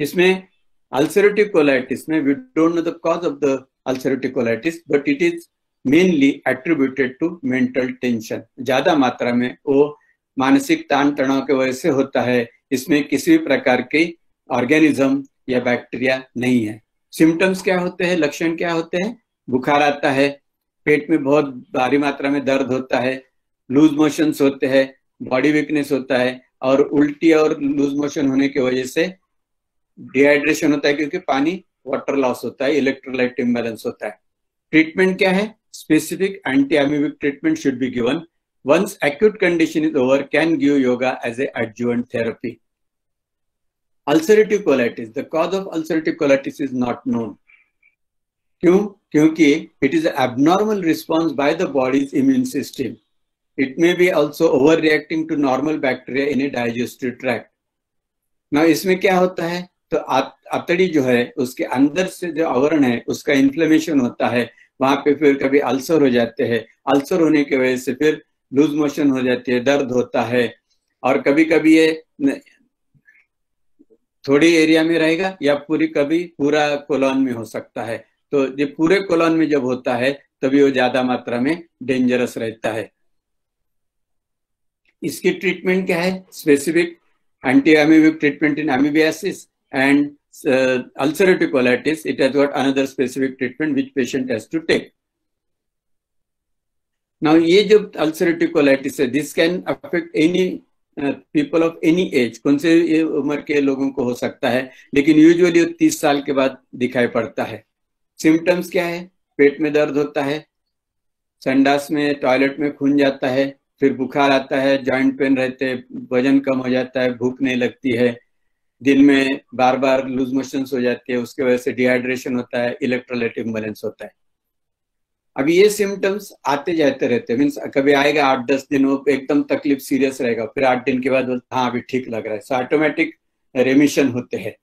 इसमें अल्सरेटिव कोलाइटिस में we don't know the cause of the ulcerative colitis but it is mainly attributed to mental tension ज़्यादा मात्रा में वो मानसिक तान तनाव के वजह से होता है। इसमें किसी भी प्रकार के ऑर्गेनिज्म या बैक्टीरिया नहीं है। सिम्टम्स क्या होते हैं? लक्षण क्या होते हैं? बुखार आता है, पेट में बहुत भारी मात्रा में दर्द होता है, लूज मोशंस होते हैं, बॉडी वीकनेस होता है और उल्टी और लूज मोशन होने की वजह से डिहाइड्रेशन होता है क्योंकि पानी वाटर लॉस होता है, इलेक्ट्रोलाइट इम्बेलेंस होता है। ट्रीटमेंट क्या है? Specific anti amoebic treatment should be given. Once acute condition is over, can give yoga as a adjuvant therapy. Ulcerative colitis. The cause of ulcerative colitis is not known. क्यों क्योंकि it is an abnormal response by the body's immune system. It may be also overreacting to normal bacteria in a digestive tract. Now इसमें क्या होता है तो आतड़ी जो है उसके अंदर से जो आवरण है उसका इन्फ्लेमेशन होता है वहाँ पे फिर कभी अल्सर हो जाते हैं अल्सर होने की वजह से फिर लूज मोशन हो जाती है दर्द होता है। और कभी कभी ये थोड़ी एरिया में रहेगा या पूरी कभी पूरा कोलॉन में हो सकता है। तो ये पूरे कोलॉन में जब होता है तभी वो ज़्यादा मात्रा में डेंजरस रहता है। इसकी ट्रीटमेंट क्या है? Specific anti amoebic treatment in amoebiasis and ulcerative colitis, it has got another specific treatment which patient has to. Now, ये जो ulcerative colitis है, can affect any uh, people of any age. कौन से उम्र के लोगों को हो सकता है लेकिन यूजुअली तीस साल के बाद दिखाई पड़ता है। सिम्टम्स क्या है? पेट में दर्द होता है संडास में टॉयलेट में खून जाता है फिर बुखार आता है जॉइंट पेन रहते वज़न कम हो जाता है भूख नहीं लगती है दिन में बार बार लूज मोशन हो जाती है उसके वजह से डिहाइड्रेशन होता है इलेक्ट्रोलाइट इम्बेलेंस होता है। अभी ये सिम्टम्स आते जाते रहते हैं। मीन्स कभी आएगा आठ दस दिन एकदम तकलीफ़ सीरियस रहेगा। फिर आठ दिन के बाद हाँ अभी ठीक लग रहा है। सो ऑटोमेटिक रेमिशन होते हैं।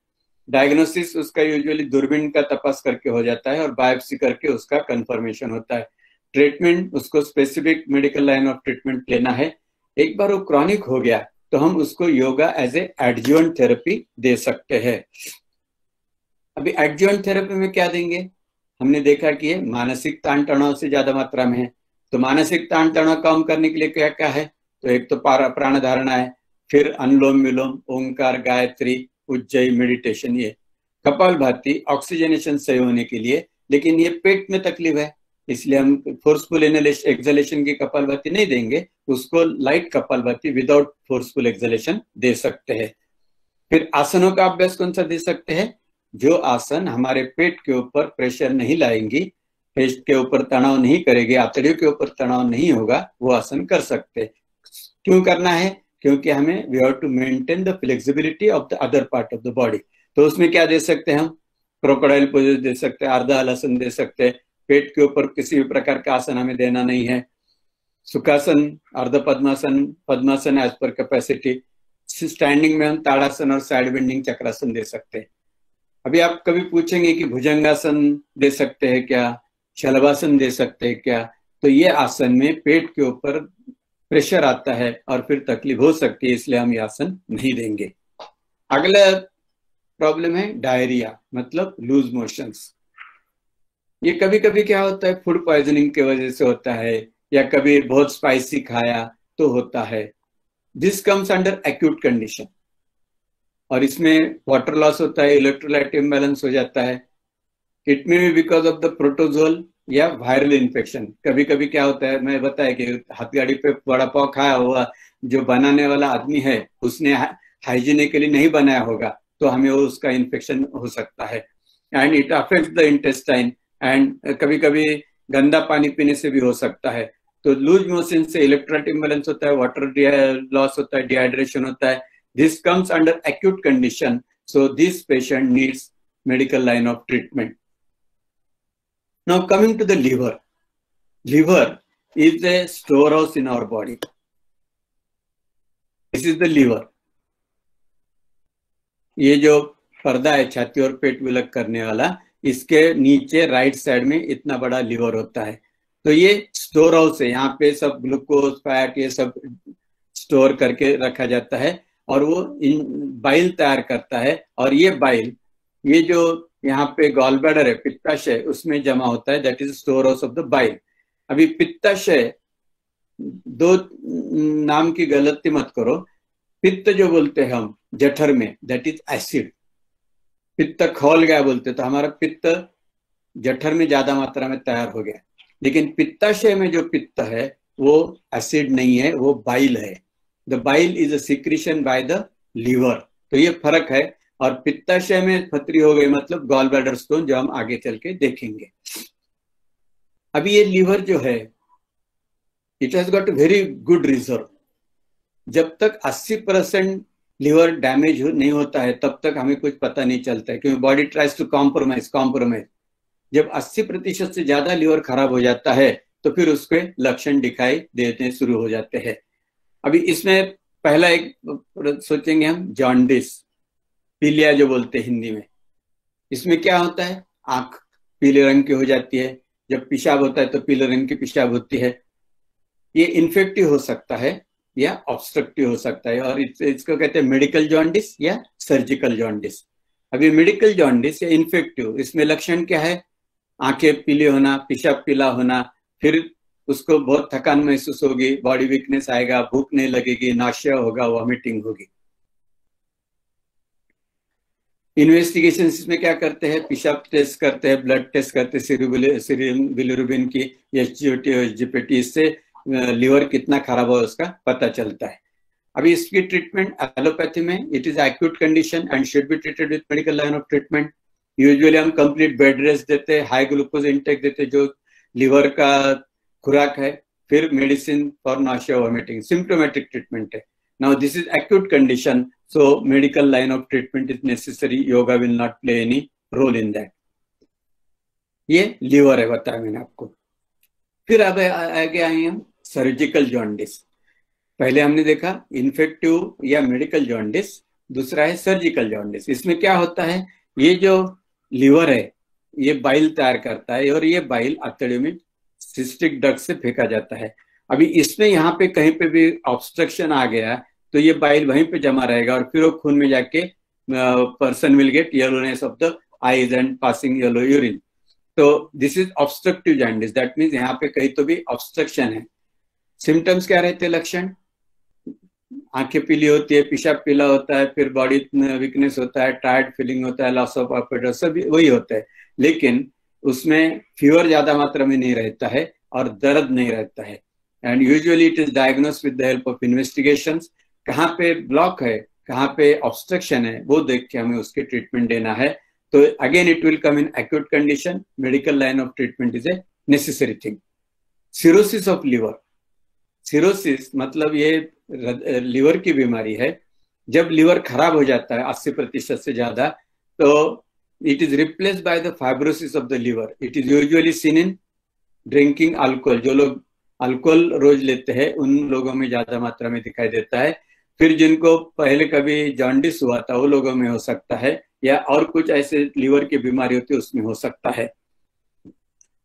डायग्नोसिस उसका यूजुअली दूरबीन का तपास करके हो जाता है और बायोप्सी करके उसका कंफर्मेशन होता है। ट्रीटमेंट उसको specific medical line of treatment लेना है। एक बार वो क्रॉनिक हो गया तो हम उसको yoga as a adjuvant therapy दे सकते हैं। अभी एडजुएंट थेरेपी में क्या देंगे? हमने देखा कि मानसिक ताण तनाव से ज़्यादा मात्रा में है। तो मानसिक ताण तनाव कम करने के लिए क्या क्या है? तो एक तो प्राण धारणा है, फिर अनुलोम विलोम, ओंकार, गायत्री, उज्जय मेडिटेशन ये। कपाल भाती ऑक्सीजनेशन सही होने के लिए, लेकिन ये पेट में तकलीफ़ है, इसलिए हम फोर्सफुल एक्सलेशन की कपाल भाती नहीं देंगे, उसको लाइट कपाल भाती विदाउट फोर्सफुल एक्सलेशन दे सकते हैं। फिर आसनों का अभ्यास कौन सा दे सकते हैं? जो आसन हमारे पेट के ऊपर प्रेशर नहीं लाएँगी पेट के ऊपर तनाव नहीं करेगी आतड़ियों के ऊपर तनाव नहीं होगा, वो आसन कर सकते क्यों करना है? क्योंकि हमें we have to maintain the flexibility of the other part of the body तो उसमें क्या दे सकते हैं हम? क्रोकोडाइल पोजिस दे सकते हैं अर्धा आसन दे सकते हैं। पेट के ऊपर किसी भी प्रकार का आसन हमें देना नहीं है। सुखासन अर्ध पद्मासन पद्मासन एज पर कैपेसिटी स्टैंडिंग में हम ताड़ासन और साइड बेंडिंग चक्रासन दे सकते हैं। अभी आप कभी पूछेंगे कि भुजंगासन दे सकते हैं क्या? शलभासन दे सकते हैं क्या? तो ये आसन में पेट के ऊपर प्रेशर आता है और फिर तकलीफ़ हो सकती है, इसलिए हम ये आसन नहीं देंगे। अगला प्रॉब्लम है डायरिया मतलब लूज मोशंस। ये कभी कभी क्या होता है, फ़ूड पॉइजनिंग की वजह से होता है, या कभी बहुत स्पाइसी खाया तो होता है। This comes under acute condition. और इसमें वाटर लॉस होता है इलेक्ट्रोलाइट इम्बेलेंस हो जाता है। It may because of the protozoal या वायरल इन्फेक्शन कभी कभी क्या होता है, मैं बताया कि हथगाड़ी पे बड़ा पाव खाया हुआ जो बनाने वाला आदमी है, उसने हाइजीनिकली नहीं बनाया होगा तो हमें उसका इन्फेक्शन हो सकता है। And it affect the intestine and कभी कभी गंदा पानी पीने से भी हो सकता है। तो लूज मोशन से इलेक्ट्रोलाइट इम्बेलेंस होता है वाटर लॉस होता है डिहाइड्रेशन होता है। This comes under acute condition. So this patient needs medical line of treatment. Now coming to the liver. Liver is a storehouse in our body. This is the liver. ये जो पर्दा है छाती और पेट विलक करने वाला इसके नीचे राइट साइड में इतना बड़ा लिवर होता है तो ये स्टोर हाउस है यहाँ पे सब ग्लूकोज फैट ये सब स्टोर करके रखा जाता है और वो इन बाइल तैयार करता है। और ये बाइल, ये जो यहाँ पे गॉलबैडर है पित्ताशय उसमें जमा होता है। That is store house of the bile अभी पित्ताशय दो नाम की गलती मत करो। पित्त जो बोलते हैं हम, जठर में दैट इज़ एसिड पित्त खोल गया बोलते तो हमारा पित्त जठर में ज़्यादा मात्रा में तैयार हो गया। लेकिन पित्ताशय में जो पित्त है, वो एसिड नहीं है, वो बाइल है। The bile is a secretion by the liver तो ये फ़र्क है। और पित्ताशय में पथरी हो गई मतलब गॉल ब्लैडर स्टोन जो हम आगे चल के देखेंगे। अभी ये लीवर जो है it has got very good reserve जब तक 80 परसेंट लीवर डैमेज नहीं होता है, तब तक हमें कुछ पता नहीं चलता है, क्योंकि body tries to compromise compromise जब 80 प्रतिशत से ज़्यादा लीवर खराब हो जाता है तो फिर उसके लक्षण दिखाई देने शुरू हो जाते हैं। अभी इसमें पहला एक सोचेंगे हम जॉन्डिस पीलिया जो बोलते हैं हिंदी में। इसमें क्या होता है? आँख पीले रंग की हो जाती है। जब पेशाब होता है तो पीले रंग की पेशाब होती है। ये इन्फेक्टिव हो सकता है या ऑब्स्ट्रक्टिव हो सकता है। और इस, इसको कहते हैं मेडिकल जॉन्डिस या सर्जिकल जॉन्डिस अभी मेडिकल जॉन्डिस या इन्फेक्टिव इसमें लक्षण क्या है? आँखें पीले होना पेशाब पीला होना फिर उसको बहुत थकान महसूस होगी बॉडी वीकनेस आएगा, भूख नहीं लगेगी नाशिया होगा वॉमिटिंग होगी। इन्वेस्टिगेशन इसमें क्या करते हैं? पिशाब टेस्ट करते हैं ब्लड टेस्ट करते हैं की एच जीपीटी इससे लिवर कितना खराब हो उसका पता चलता है। अभी इसकी ट्रीटमेंट एलोपैथी में it is acute condition and should be treated with medical line of treatment usually हम कंप्लीट बेड रेस्ट देते हैं हाई ग्लूकोज इंटेक देते जो लिवर का खुराक है, फिर medicine for nausea vomiting symptomatic treatment है। Now this is acute condition so medical line of treatment is necessary yoga will not play any role in that ये लीवर है, बताया मैंने आपको। फिर अब आगे आए हम सर्जिकल जॉन्डिस पहले हमने देखा इन्फेक्टिव या मेडिकल जॉन्डिस दूसरा है सर्जिकल जॉन्डिस इसमें क्या होता है, ये जो लीवर है, ये बाइल तैयार करता है, और ये बाइल आतड़ियों में सिस्टिक डग से फेंका जाता है। अभी इसमें यहाँ पे कहीं पे भी ऑब्स्ट्रक्शन आ गया तो ये बाइल वहीं पे जमा रहेगा और फिर वो खून में जाके person will get yellowness of the eyes and passing yellow urine तो this is obstructive jaundice that means यहाँ पे कहीं तो भी ऑब्स्ट्रक्शन है। सिम्टम्स क्या रहते हैं लक्षण? आँखें पीली होती है, पिशाब पीला होता है, फिर बॉडी वीकनेस होता है टायर्ड फीलिंग होता है लॉस ऑफ़ एपेटाइट सब वही होता है। लेकिन उसमें फीवर ज़्यादा मात्रा में नहीं रहता है और दर्द नहीं रहता है। And usually it is diagnose with the help of investigation कहाँ पे ब्लॉक है, कहाँ पे ऑब्स्ट्रक्शन है, वो देख के हमें उसके ट्रीटमेंट देना है। तो again it will come in acute condition medical line of treatment is a necessary thing cirrhosis of liver cirrhosis मतलब ये लिवर की बीमारी है। जब लिवर खराब हो जाता है, अस्सी प्रतिशत से ज़्यादा तो it is replace by the fibrosis of the liver it is usually seen in drinking alcohol जो लोग अल्कोहल रोज लेते हैं, उन लोगों में ज़्यादा मात्रा में दिखाई देता है। फिर जिनको पहले कभी जॉन्डिस हुआ था, वो लोगों में हो सकता है, या और कुछ ऐसे लिवर की बीमारी होती है, उसमें हो सकता है।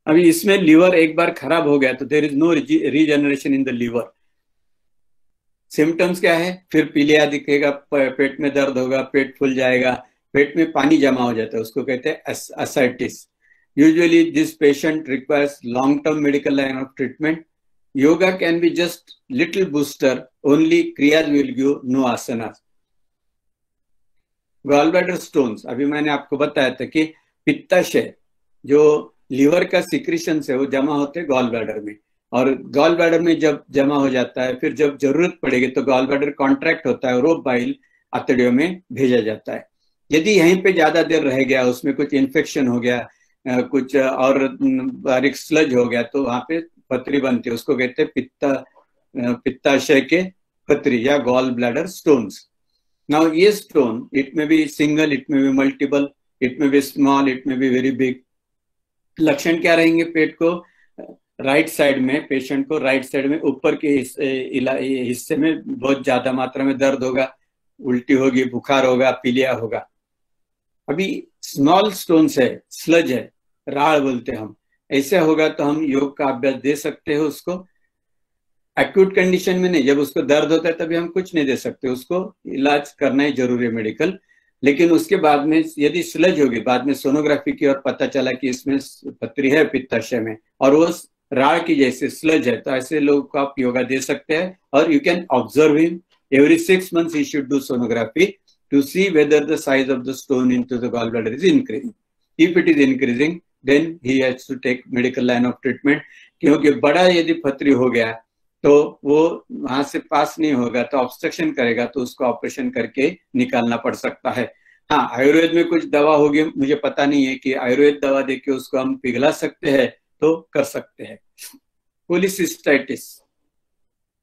अभी इसमें लीवर एक बार खराब हो गया तो there is no regeneration in the liver symptoms क्या है? फिर पीलिया दिखेगा पेट में दर्द होगा, पेट फूल जाएगा पेट में पानी जमा हो जाता है, उसको कहते हैं usually this patient requires long term medical line of treatment yoga can be just little booster only क्रियाज will give no आसना गॉलब्लैडर स्टोन्स अभी मैंने आपको बताया था कि पित्ताशय जो लीवर का सिक्रीशन से वो जमा होते हैं गॉल में. और गॉल में जब जमा हो जाता है, फिर जब ज़रूरत पड़ेगी तो गॉल कॉन्ट्रैक्ट होता है और वो बाइल अतड़ियों में भेजा जाता है. यदि यहीं पे ज़्यादा देर रह गया, उसमें कुछ इन्फेक्शन हो गया कुछ और बारीक स्लज हो गया तो वहाँ पे पथरी बनती है। उसको कहते हैं पित्ता पित्ताशय के पथरी या गॉल ब्लैडर स्टोन्स नाउ ये stone it may be single it may be multiple it में भी स्मॉल इट में भी वेरी बिग लक्षण क्या रहेंगे पेट को? राइट साइड में पेशेंट को राइट साइड में, ऊपर के हिस्से में बहुत ज़्यादा मात्रा में दर्द होगा, उल्टी होगी, बुखार होगा, पीलिया होगा। अभी स्मॉल स्टोन्स है स्लज है राड़ बोलते हम। ऐसे होगा तो हम योग का अभ्यास दे सकते हैं उसको। एक्यूट कंडीशन में नहीं, जब उसको दर्द होता है तभी हम कुछ नहीं दे सकते, उसको इलाज करना ही ज़रूरी है मेडिकल लेकिन उसके बाद में यदि स्लज होगी, बाद में सोनोग्राफी की और पता चला कि इसमें पत्री है पित्ताशय में, और वो राड़ की जैसे स्लज है तो ऐसे लोगों को आप योगा दे सकते हैं, और you can observe him every six months he should do sonography whether the size of the stone into the gall bladder is increasing if it is increasing then he has to take medical line of treatment क्योंकि बड़ा यदि पत्री हो गया तो वो वहाँ से पास नहीं होगा तो ऑब्स्ट्रक्शन करेगा तो उसको ऑपरेशन करके निकालना पड़ सकता है। हाँ आयुर्वेद में कुछ दवा होगी, मुझे पता नहीं है कि आयुर्वेद दवा देके उसको हम पिघला सकते हैं तो कर सकते हैं। पोलिसिस्टाइटिस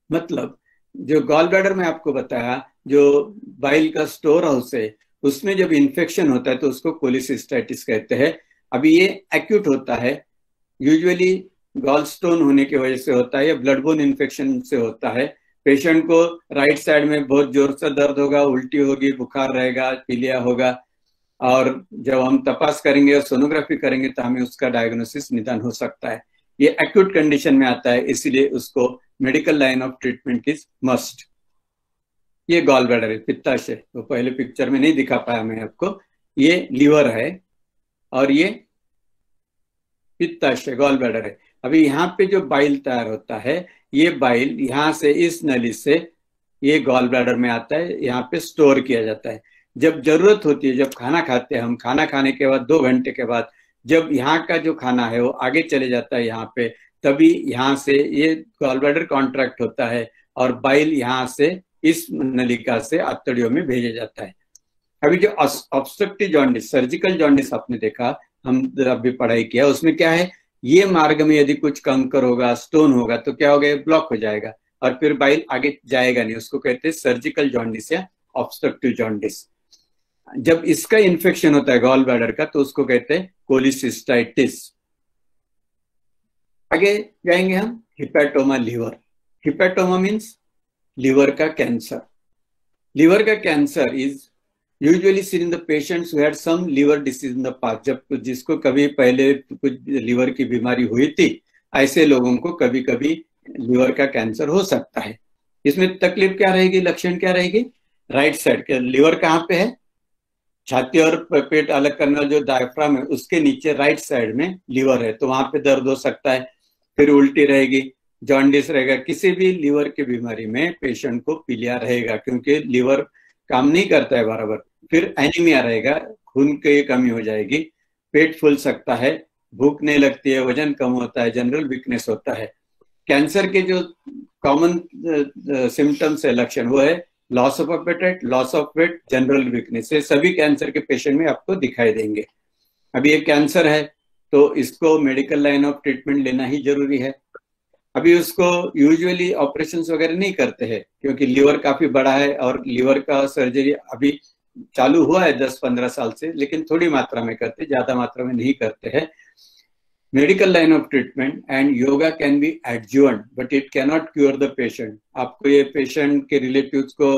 मतलब जो गॉल ब्लैडर में आपको बताया जो बाइल का स्टोर हाउस है, उसमें जब इन्फेक्शन होता है तो उसको कोलिसिस्टाइटिस कहते हैं। अभी ये एक्यूट होता है। यूजुअली गॉल स्टोन होने की वजह से होता है या ब्लड बोन इन्फेक्शन से होता है। पेशेंट को राइट साइड में बहुत ज़ोर से दर्द होगा, उल्टी होगी, बुखार रहेगा, पीलिया होगा। और जब हम तपास करेंगे और सोनोग्राफी करेंगे तो हमें उसका डायग्नोसिस निदान हो सकता है। ये एक्यूट कंडीशन में आता है, इसीलिए उसको medical line of treatment is must ये गॉल ब्लैडर है पित्ताशय तो पहले पिक्चर में नहीं दिखा पाया मैं आपको। ये लीवर है और ये पित्ताशय गॉल ब्लैडर है। अभी यहाँ पे जो बाइल तैयार होता है, ये बाइल यहाँ से, इस नली से ये गॉल ब्लैडर में आता है, यहाँ पे स्टोर किया जाता है। जब ज़रूरत होती है, जब खाना खाते हैं हम, खाना खाने के बाद, दो घंटे के बाद, जब यहाँ का जो खाना है, वो आगे चले जाता है यहाँ पे, तभी यहाँ से ये गॉल ब्लैडर कॉन्ट्रैक्ट होता है और बाइल यहाँ से इस नलिका से आतड़ियों में भेजा जाता है। अभी जो ऑब्स्ट्रक्टिव जॉन्डिस सर्जिकल जॉन्डिस आपने देखा, हम अभी पढ़ाई किया, उसमें क्या है? ये मार्ग में यदि कुछ कंकर होगा स्टोन होगा तो क्या होगा ब्लॉक हो जाएगा। और फिर बाइल आगे जाएगा नहीं, उसको कहते हैं सर्जिकल जॉन्डिस या ऑब्स्ट्रक्टिव जॉन्डिस जब इसका इन्फेक्शन होता है गॉल ब्लैडर का तो उसको कहते हैं कोलिसिस्टाइटिस आगे जाएँगे हम hepatoma liver hepatoma means liver का कैंसर लीवर का cancer is usually seen in the patients who had some liver disease in the past जब जिसको कभी पहले कुछ लीवर की बीमारी हुई थी, ऐसे लोगों को कभी कभी लीवर का कैंसर हो सकता है। इसमें तकलीफ़ क्या रहेगी? लक्षण क्या रहेगी? राइट साइड के लीवर कहाँ पे है? छाती और पेट अलग करने जो डायफ्राम है, उसके नीचे राइट साइड में लीवर है तो वहाँ पे दर्द हो सकता है, फिर उल्टी रहेगी। जॉन्डिस रहेगा, किसी भी लीवर की बीमारी में पेशेंट को पीलिया रहेगा, क्योंकि लीवर काम नहीं करता है बराबर। फिर एनीमिया रहेगा, खून की कमी हो जाएगी, पेट फूल सकता है, भूख नहीं लगती है, वज़न कम होता है जनरल वीकनेस होता है। कैंसर के जो कॉमन सिम्टम्स है, लक्षण, वो है loss of appetite loss of weight general weakness ये सभी कैंसर के पेशेंट में आपको दिखाई देंगे। अभी ये कैंसर है तो इसको मेडिकल लाइन ऑफ़ ट्रीटमेंट लेना ही ज़रूरी है। अभी उसको यूजुअली ऑपरेशन वगैरह नहीं करते हैं, क्योंकि लीवर काफ़ी बड़ा है और लीवर का सर्जरी अभी चालू हुआ है दस पंद्रह साल से, लेकिन थोड़ी मात्रा में करते ज़्यादा मात्रा में नहीं करते हैं। Medical line of treatment and yoga can be adjuvant but it cannot cure the patient आपको ये पेशेंट के रिलेटिव्स को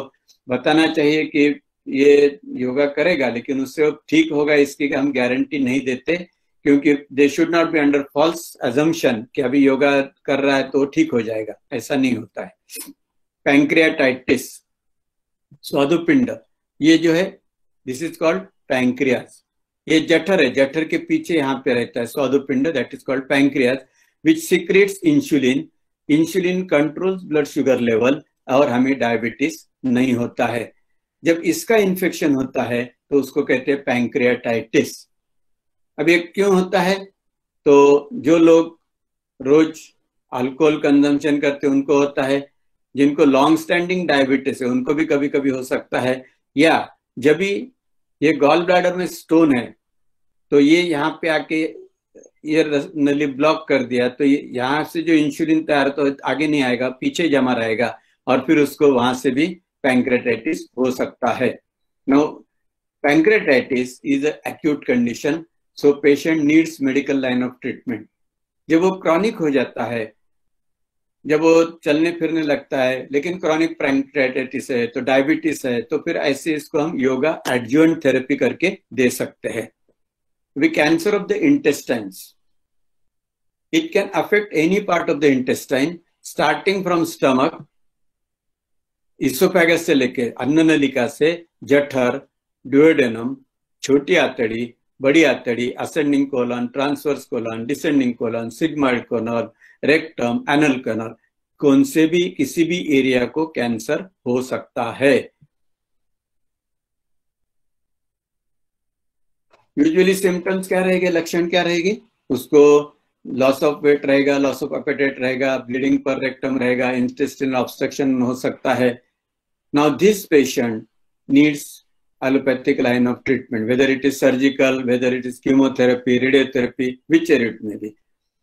बताना चाहिए कि ये योगा करेगा, लेकिन उससे ठीक होगा, इसकी हम गारंटी नहीं देते। क्योंकि they should not be under false assumption कि अभी योगा कर रहा है तो ठीक हो जाएगा। ऐसा नहीं होता है। पैंक्रियाटाइटिस स्वादुपिंड, ये जो है दिस इज़ कॉल्ड पैंक्रियाज ये जठर है, जठर के पीछे यहाँ पे रहता है स्वादुपिंड that is called pancreas which secretes insulin insulin controls blood sugar level और हमें डायबिटीज़ नहीं होता है। जब इसका इन्फेक्शन होता है तो उसको कहते हैं पैंक्रियाटाइटिस अब ये क्यों होता है? तो जो लोग रोज अल्कोहल कंजम्पशन करते हैं, उनको होता है, जिनको लॉन्ग स्टैंडिंग डायबिटीज़ है, उनको भी कभी कभी हो सकता है। या जब भी ये गॉल ब्लैडर में स्टोन है तो ये यहाँ पे आके ये नली ब्लॉक कर दिया तो यहाँ से जो इंसुलिन तैयार तो आगे नहीं आएगा, पीछे जमा रहेगा और फिर उसको वहाँ से भी पैंक्रेटाइटिस हो सकता है। No pancreatitis is acute condition so patient needs medical line of treatment जब वो क्रॉनिक हो जाता है जब वो चलने फिरने लगता है लेकिन क्रॉनिक पैंक्रेटाइटिस है तो डायबिटीज़ है तो फिर ऐसे इसको हम योगा एडजुएंट थेरेपी करके दे सकते हैं with cancer of the intestines. It can affect any part of the intestine, starting from stomach, oesophagus से लेके अन्न नलिका से जठर ड्यूडेनम छोटी आतड़ी बड़ी आतड़ी ascending colon transverse colon descending colon sigmoid कोनल rectum anal canal कौन से भी किसी भी एरिया को कैंसर हो सकता है? यूजुअली सिम्टम्स क्या रहेंगे? लक्षण क्या रहेगी? उसको लॉस ऑफ़ वेट रहेगा लॉस ऑफ़ अपेटेट रहेगा ब्लीडिंग पर रेक्टम रहेगा इंटेस्टिन ऑब्स्ट्रक्शन हो सकता है। Now this patient needs allopathic line of treatment, whether it is surgical, whether it is chemotherapy, radiotherapy, whichever it may be.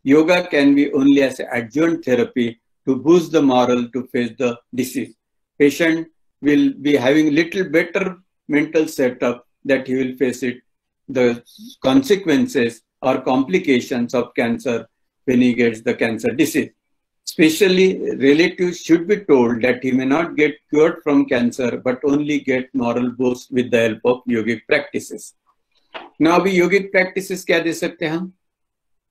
Yoga can be only as adjunct therapy to boost the moral to face the disease. Patient will be having little better mental setup that he will face it the consequences or complications of cancer when he gets the cancer disease. Especially relatives should be told that he may not get cured from cancer, but only get moral boost with the help of yogic practices. Now अभी yogic practices क्या दे सकते हैं हम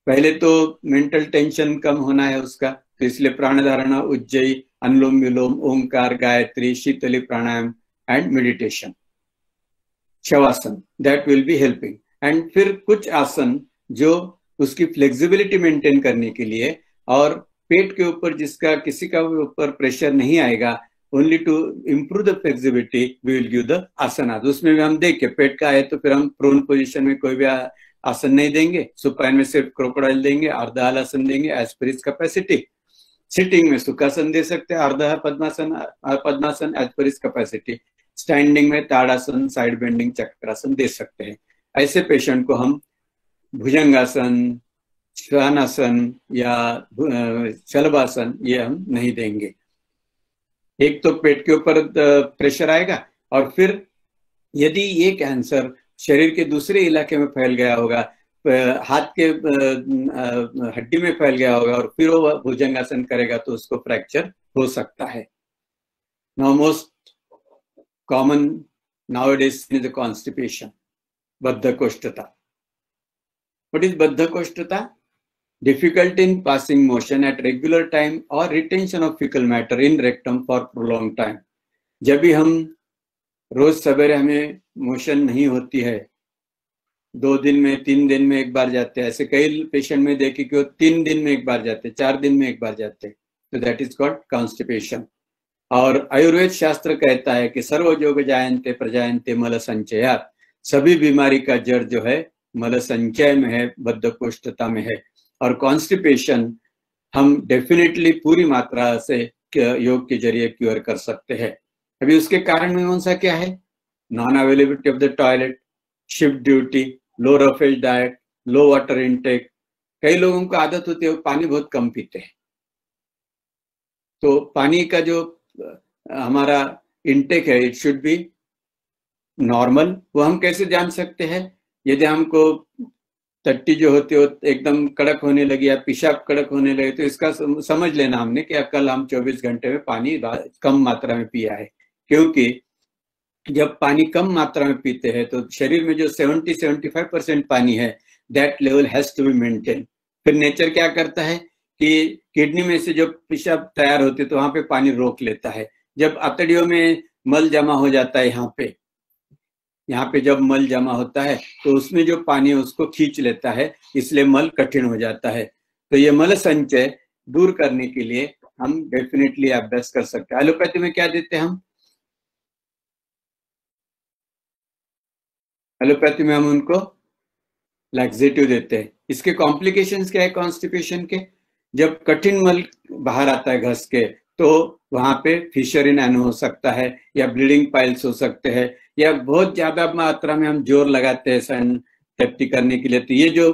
पहले तो मेंटल टेंशन कम होना है उसका तो इसलिए प्राण धारणा उज्जयी अनुलोम विलोम ओंकार गायत्री शीतली प्राणायाम and meditation shavasana that will be helping and फिर कुछ आसन जो उसकी फ्लेक्सिबिलिटी मेंटेन करने के लिए और पेट के ऊपर जिसका किसी का ऊपर प्रेशर नहीं आएगा only to improve the flexibility we will give the आसन उसमें भी हम देख, पेट का है तो फिर हम प्रोन पोजिशन में कोई भी आसन नहीं देंगे। सुपाइन में सिर्फ़ क्रोकोडाइल देंगे, अर्धाल आसन देंगे एज पर इस कैपेसिटी सिटिंग में सुखासन दे सकते हैं अर्धा पद्मासन पद्मासन एज पर इस कैपेसिटी स्टैंडिंग में ताड़ासन साइड बेंडिंग चक्रासन दे सकते हैं। ऐसे पेशेंट को हम भुजंगासन श्वानासन या शलभासन ये हम नहीं देंगे एक तो पेट के ऊपर प्रेशर आएगा और फिर यदि ये कैंसर शरीर के दूसरे इलाके में फैल गया होगा हाथ के हड्डी में फैल गया होगा और फिर वो भुजंगासन करेगा तो उसको फ्रैक्चर हो सकता है now most common nowadays is the constipation, Baddha Koshtata. What is? Difficulty in passing motion at regular time or retention of fecal matter in rectum for prolonged time. जब भी हम रोज सवेरे हमें मोशन नहीं होती है, दो दिन में, तीन दिन में एक बार जाते हैं। ऐसे कई पेशेंट में देखे कि वो तीन दिन में एक बार जाते हैं, चार दिन में एक बार जाते हैं। तो दैट इज़ कॉल्ड कॉन्स्टिपेशन और आयुर्वेद शास्त्र कहता है कि सर्वजोग जायंते प्रजायंते मल संचया सभी बीमारी का जड़ जो है, मल संचय में है, बद्धकोष्ठता में है। और कॉन्स्टिपेशन हम डेफिनेटली पूरी मात्रा से योग के ज़रिए क्योर कर सकते हैं। अभी उसके कारण में कौन सा क्या है? Non availability of the toilet shift duty low roughage diet low water intake कई लोगों को आदत होती है पानी बहुत कम पीते हैं। तो पानी का जो हमारा इनटेक है इट शुड बी नॉर्मल वो हम कैसे जान सकते हैं? यदि हमको टट्टी जो होती है एकदम कड़क होने लगी या पेशाब कड़क होने लगे तो इसका समझ लेना हमने कि कल हम 24 घंटे में पानी कम मात्रा में पिया है। क्योंकि जब पानी कम मात्रा में पीते हैं तो शरीर में जो 70 75 परसेंट पानी है that level has to be maintain फिर नेचर क्या करता है कि किडनी में से जो पेशाब तैयार होते तो वहाँ पे पानी रोक लेता है। जब अतड़ियों में मल जमा हो जाता है यहाँ पे यहाँ पे जब मल जमा होता है तो उसमें जो पानी उसको खींच लेता है, इसलिए मल कठिन हो जाता है। तो ये मल संचय दूर करने के लिए हम डेफिनेटली अभ्यास कर सकते हैं। एलोपैथी में क्या देते हैं हम? एलोपैथी में हम उनको लैक्सेटिव देते हैं। इसके कॉम्प्लिकेशंस क्या है कॉन्स्टिपेशन के? जब कठिन मल बाहर आता है घस के तो वहाँ पे फिशर इन एन हो सकता है या ब्लीडिंग पाइल्स हो सकते हैं। या बहुत ज़्यादा मात्रा में हम ज़ोर लगाते हैं सन सेफ्टी करने के लिए तो ये जो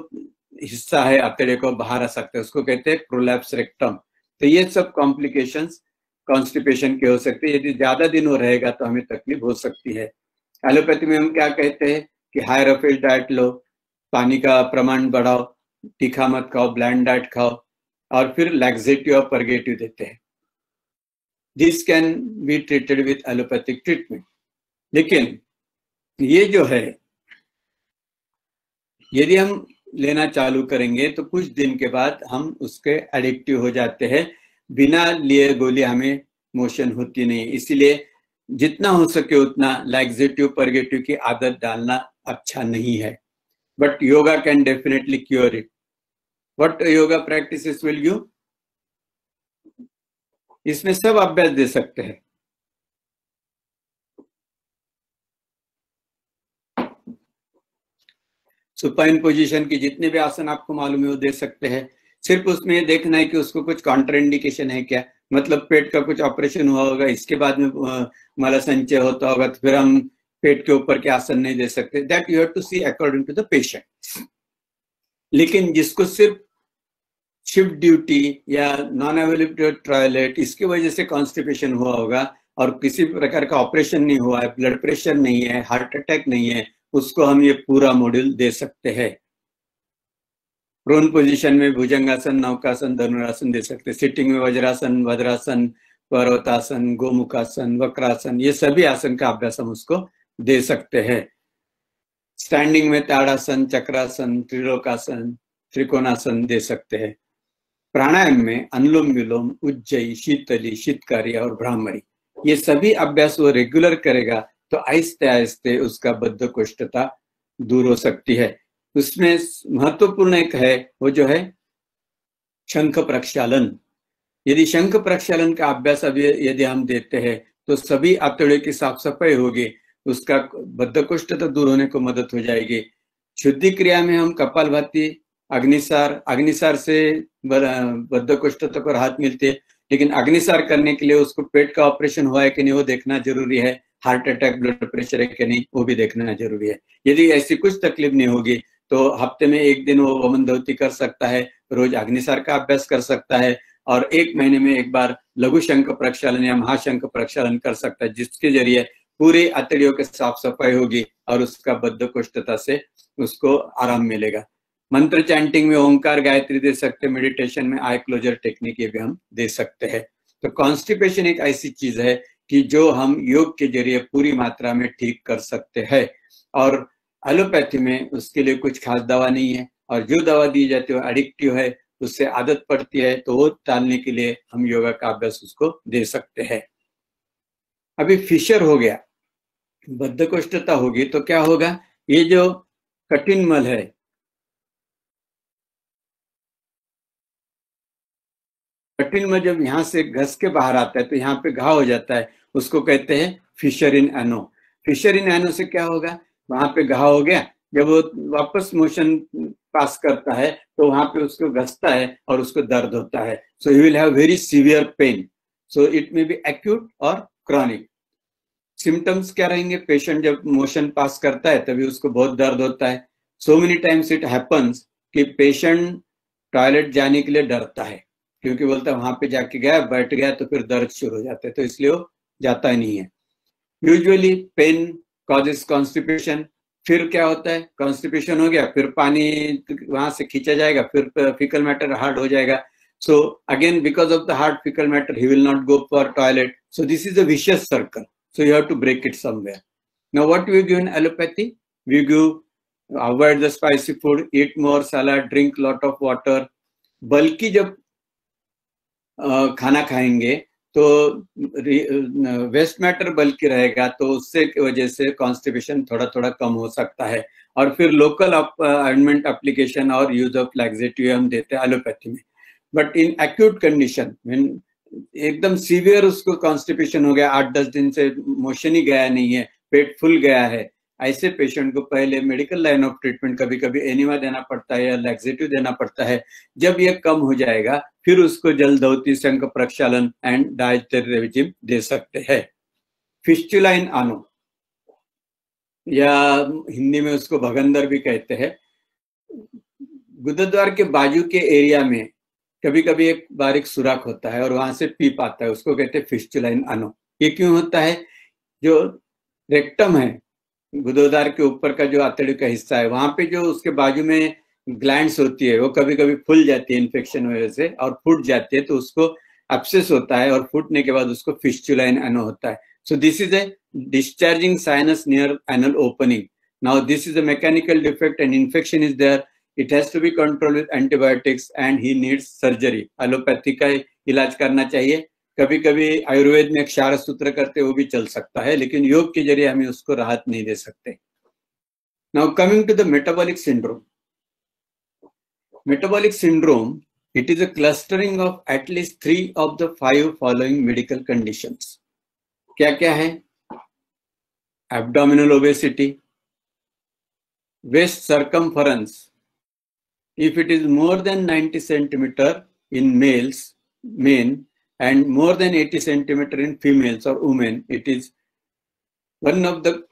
हिस्सा है अतड़े को बाहर आ सकता है, उसको कहते हैं प्रोलैप्स रेक्टम तो ये सब कॉम्प्लिकेशंस कॉन्स्टिपेशन के हो सकते हैं। यदि ज़्यादा दिन हो रहेगा तो हमें तकलीफ़ हो सकती है। एलोपैथी में हम क्या कहते हैं कि हाई रफेज डाइट लो, पानी का प्रमाण बढ़ाओ, तीखा मत खाओ ब्लैंड डाइट खाओ, और फिर लैक्सेटिव और परगेटिव देते हैं। This can be treated with allopathic treatment लेकिन ये जो है, यदि हम लेना चालू करेंगे तो कुछ दिन के बाद हम उसके एडिक्टिव हो जाते हैं। बिना लिए गोली हमें मोशन होती नहीं। इसीलिए जितना हो सके उतना लैक्सेटिव परगेटिव की आदत डालना अच्छा नहीं है। But yoga can definitely cure it what yoga practice will you इसमें सब अभ्यास दे सकते हैं। सुपाइन पोजीशन की जितने भी आसन आपको मालूम है, वो दे सकते हैं। सिर्फ़ उसमें देखना है कि उसको कुछ कॉन्ट्राइंडिकेशन है क्या। मतलब पेट का कुछ ऑपरेशन हुआ होगा, इसके बाद में माला संचय होता होगा तो फिर हम पेट के ऊपर के आसन नहीं दे सकते। That you have to see according to the patient लेकिन जिसको सिर्फ़ शिफ्ट ड्यूटी या नॉन अवेलेबल टॉयलेट इसकी वजह से कॉन्स्टिपेशन हुआ होगा, और किसी प्रकार का ऑपरेशन नहीं हुआ है ब्लड प्रेशर नहीं है हार्ट अटैक नहीं है उसको हम ये पूरा मॉड्यूल दे सकते हैं। प्रोन पोजीशन में भुजंगासन, नौकासन, धनुरासन दे सकते हैं। सिटिंग में वज्रासन वज्रासन, पर्वतासन, गोमुखासन, वक्रासन, ये सभी आसन का अभ्यास हम उसको दे सकते हैं। स्टैंडिंग में ताड़ासन, चक्रासन, त्रिलोकासन, त्रिकोणासन दे सकते हैं। प्राणायाम में अनुलोम विलोम, उज्जयी, शीतली, शीतकारी और ब्राह्मणी ये सभी अभ्यास वो रेगुलर करेगा तो आहिस्ते आहिस्ते उसका बद्ध कुष्ठता दूर हो सकती है। उसमें महत्वपूर्ण एक है, वो जो है, शंख प्रक्षालन। यदि शंख प्रक्षालन का अभ्यास अभी यदि हम देते हैं तो सभी आतड़े की साफ़ सफ़ाई होगी, उसका बद्ध कुष्ठता दूर होने को मदद हो जाएगी। शुद्धि क्रिया में हम कपाल भाती अग्निसार अग्निसार से बद्ध को राहत मिलती है, लेकिन अग्निसार करने के लिए उसको पेट का ऑपरेशन हुआ है कि नहीं, वो देखना ज़रूरी है। हार्ट अटैक, ब्लड प्रेशर है कि नहीं, वो भी देखना ज़रूरी है। यदि ऐसी कुछ तकलीफ़ नहीं होगी तो हफ़्ते में एक दिन वो वमन धोती कर सकता है, रोज अग्निसार का अभ्यास कर सकता है, और एक महीने में एक बार लघु शंख प्रक्षालन या महाशंख प्रक्षालन कर सकता है, जिसके ज़रिए पूरी अतड़ियों के साफ़ सफ़ाई होगी और उसका बद्ध कुष्ठता से उसको आराम मिलेगा। मंत्र चैंटिंग में ओंकार गायत्री दे सकते हैं मेडिटेशन में आई क्लोजर टेक्निक ये भी हम दे सकते हैं। तो कॉन्स्टिपेशन एक ऐसी चीज़ है कि जो हम योग के ज़रिए पूरी मात्रा में ठीक कर सकते हैं। और एलोपैथी में उसके लिए कुछ खास दवा नहीं है। और जो दवा दी जाती है एडिक्टिव है, उससे आदत पड़ती है तो वो टालने के लिए हम योगा का अभ्यास उसको दे सकते हैं। अभी फिशर हो गया, बद्धकोष्ठता होगी तो क्या होगा? ये जो कठिन मल है, कठिन मल जब यहाँ से घस के बाहर आता है तो यहाँ पे घाव हो जाता है। उसको कहते हैं फिशर इन एनो फिशर इन एनो से क्या होगा? वहाँ पे घाव हो गया। जब वो वापस मोशन पास करता है तो वहाँ पे उसको घसता है और उसको दर्द होता है। So you will have very severe pain so it may be acute और क्रॉनिक सिम्टम्स क्या रहेंगे? पेशेंट जब मोशन पास करता है, तभी उसको बहुत दर्द होता है। So many times it happens कि पेशेंट टॉयलेट जाने के लिए डरता है। क्योंकि बोलता है, वहाँ पे जाके गया, बैठ गया तो फिर दर्द शुरू हो जाता है। तो इसलिए वो जाता ही नहीं है। यूजुअली पेन कॉजेस कॉन्स्टिपेशन फिर क्या होता है? कॉन्स्टिपेशन हो गया, फिर पानी वहाँ से खींचा जाएगा, फिर फिकल मैटर हार्ड हो जाएगा। So again because of the hard faecal matter he will not go for toilet so this is a vicious circle so you have to break it somewhere now what we give in allopathy we give avoid the spicy food eat more salad drink lot of water बल्कि जब खाना खाएँगे तो वेस्ट मैटर बल्कि रहेगा तो उससे वजह से कॉन्स्टिपेशन थोड़ा थोड़ा कम हो सकता है। और फिर लोकल ऑइंटमेंट एप्लीकेशन और यूज़ ऑफ़ लैक्सेटिव हम देते हैं एलोपैथी में। But in acute condition mean एकदम सीवियर उसको कॉन्स्टिपेशन हो गया आठ दस दिन से मोशन ही गया नहीं है, पेट फुल गया है ऐसे पेशेंट को पहले मेडिकल लाइन ऑफ़ ट्रीटमेंट कभी कभी एनिमा देना पड़ता है या लैक्सेटिव देना पड़ता है। जब ये कम हो जाएगा, फिर उसको जलधौती संक प्रक्षालन एंड रिजिम दे सकते हैं। फिस्टुलाइन आनो या हिंदी में उसको भगंदर भी कहते हैं। गुदद्वार के बाजू के एरिया में कभी कभी एक बारीक सुराख होता है और वहाँ से पीप आता है, उसको कहते हैं फिस्टुलाइन आनो ये क्यों होता है? जो रेक्टम है गुदोदार के ऊपर का जो आतड़ी का हिस्सा है, वहाँ पे जो उसके बाजू में ग्लैंड्स होती है, वो कभी कभी फुल जाती है इन्फेक्शन वजह से और फूट जाती है तो उसको अपसेस होता है और फूटने के बाद उसको फिस्टुलाइन एनो होता है। So this is a discharging sinus near anal opening now this is a mechanical defect and infection is there it has to be control with antibiotics and he needs surgery allopathy का इलाज करना चाहिए। कभी कभी आयुर्वेद में क्षार सूत्र करते वो भी चल सकता है, लेकिन योग के ज़रिए हमें उसको राहत नहीं दे सकते। Now coming to the metabolic syndrome metabolic syndrome it is a clustering of at least three of the five following medical conditions क्या क्या है? Abdominal obesity waist circumference if it is more than 90 centimeter in males, men and more than 80 centimeter in females or women, it is one of the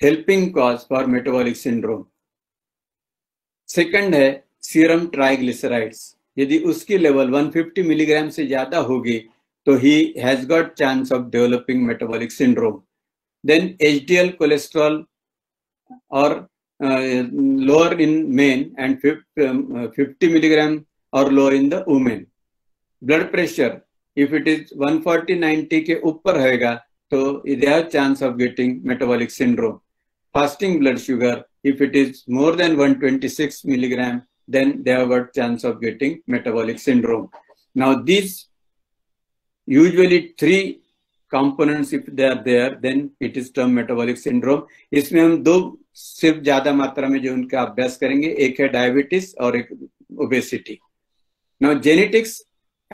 helping cause for metabolic syndrome. Second है सीरम ट्राइग्लिसराइड्स यदि उसकी लेवल 150 मिलीग्राम से ज़्यादा होगी तो he has got chance of developing metabolic syndrome then HDL cholesterol और lower in men and 50, um, 50 milligram or lower in Blood pressure, if it is 140 90 के ऊपर रहेगा तो have chance of getting metabolic syndrome. Fasting blood sugar, if it is more than 126 milligram, then they have got chance of getting metabolic syndrome. Now these usually three components if they are there then it is term metabolic syndrome इसमें हम दो सिर्फ़ ज़्यादा मात्रा में जो उनका अभ्यास करेंगे एक है डायबिटीज़ और एक obesity now genetics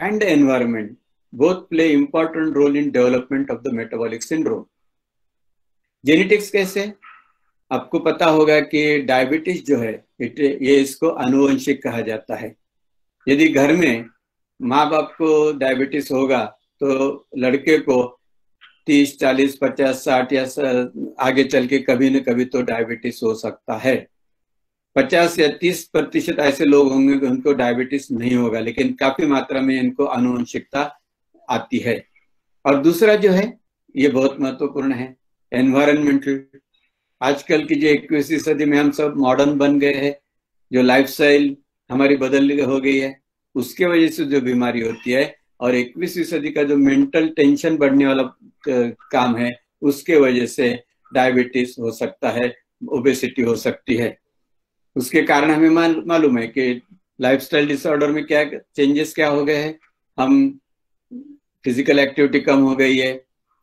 and environment both play important role in development of the metabolic syndrome genetics कैसे? आपको पता होगा कि डायबिटीज़ जो है ये इसको अनुवंशिक कहा जाता है। यदि घर में माँ बाप को डायबिटीज़ होगा तो लड़के को तीस, चालीस, पचास, साठ या आगे चल के कभी न कभी तो डायबिटीज़ हो सकता है। पचास या तीस प्रतिशत ऐसे लोग होंगे कि उनको डायबिटीज़ नहीं होगा, लेकिन काफ़ी मात्रा में इनको अनुवंशिकता आती है। और दूसरा जो है, ये बहुत महत्वपूर्ण है एनवायरमेंटल आजकल की जो इक्कीसवीं सदी में हम सब मॉडर्न बन गए हैं, जो लाइफस्टाइल हमारी बदल हो गई है, उसके वजह से जो बीमारी होती है, और इक्कीसवीं सदी का जो मेंटल टेंशन बढ़ने वाला काम है, उसके वजह से डायबिटीज़ हो सकता है ओबेसिटी हो सकती है। उसके कारण हमें मालूम है कि लाइफस्टाइल डिसऑर्डर में क्या चेंजेस क्या हो गए हैं? हम फ़िज़िकल एक्टिविटी कम हो गई है,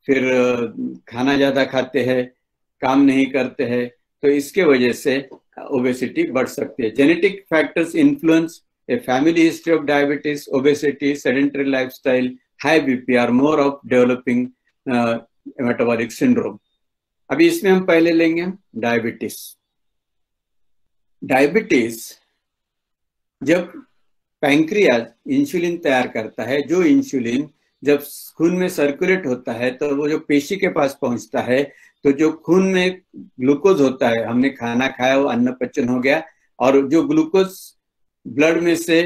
फिर खाना ज़्यादा खाते हैं, काम नहीं करते हैं तो इसके वजह से ओबेसिटी बढ़ सकती है। Genetic factors influence a family history of diabetes obesity sedentary lifestyle high BP are more of developing metabolic syndrome अभी इसमें हम पहले लेंगे डायबिटीज़ डायबिटीज़ जब पैंक्रियाज इंसुलिन तैयार करता है, जो इंसुलिन जब खून में सर्कुलेट होता है तो वो जो पेशी के पास पहुँचता है तो जो खून में ग्लूकोज होता है, हमने खाना खाया, वो अन्न पचन हो गया, और जो ग्लूकोज ब्लड में से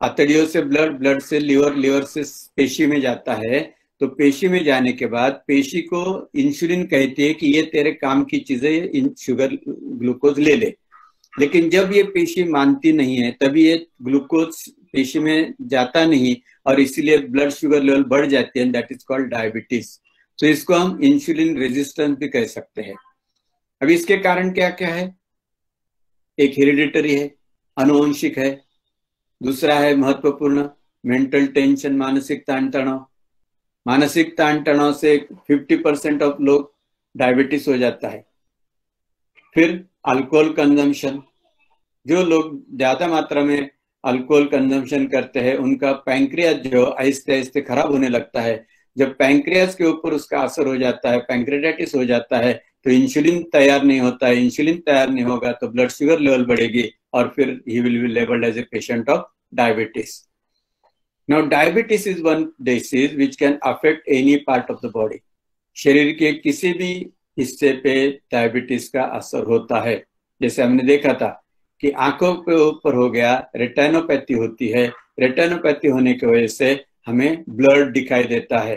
अतड़ियों से ब्लड ब्लड से लिवर लिवर से पेशी में जाता है तो पेशी में जाने के बाद पेशी को इंसुलिन कहती है कि ये तेरे काम की चीज़ें शुगर ग्लूकोज ले ले। लेकिन जब ये पेशी मानती नहीं है, तभी ये ग्लूकोज पेशी में जाता नहीं और इसीलिए ब्लड शुगर लेवल बढ़ जाती है दैट इज़ कॉल्ड डायबिटीज़ तो इसको हम इंसुलिन रेजिस्टेंस भी कह सकते हैं। अब इसके कारण क्या क्या है? एक हेरिडिटरी है, अनुवंशिक है, दूसरा है महत्वपूर्ण मेंटल टेंशन मानसिक ताण तनाव मानसिक ताण तनाव से 50 परसेंट ऑफ़ लोग डायबिटीज़ हो जाता है। फिर अल्कोहल कंजम्पशन जो लोग ज़्यादा मात्रा में अल्कोहल कंजम्पशन करते हैं, उनका पैंक्रियाज जो आहिस्ते आहिस्ते खराब होने लगता है। जब पैंक्रियाज के ऊपर उसका असर हो जाता है पैंक्रेटाइटिस हो जाता है तो इंसुलिन तैयार नहीं होता है। इंसुलिन तैयार नहीं होगा तो ब्लड शुगर लेवल बढ़ेगी और फिर he will be labelled as a patient of diabetes now diabetes is one disease which can affect any part of the body शरीर के किसी भी हिस्से पे डायबिटीज़ का असर होता है। जैसे हमने देखा था कि आँखों के ऊपर हो गया रेटेनोपैथी होती है। रेटेनोपैथी होने की वजह से हमें ब्लड दिखाई देता है।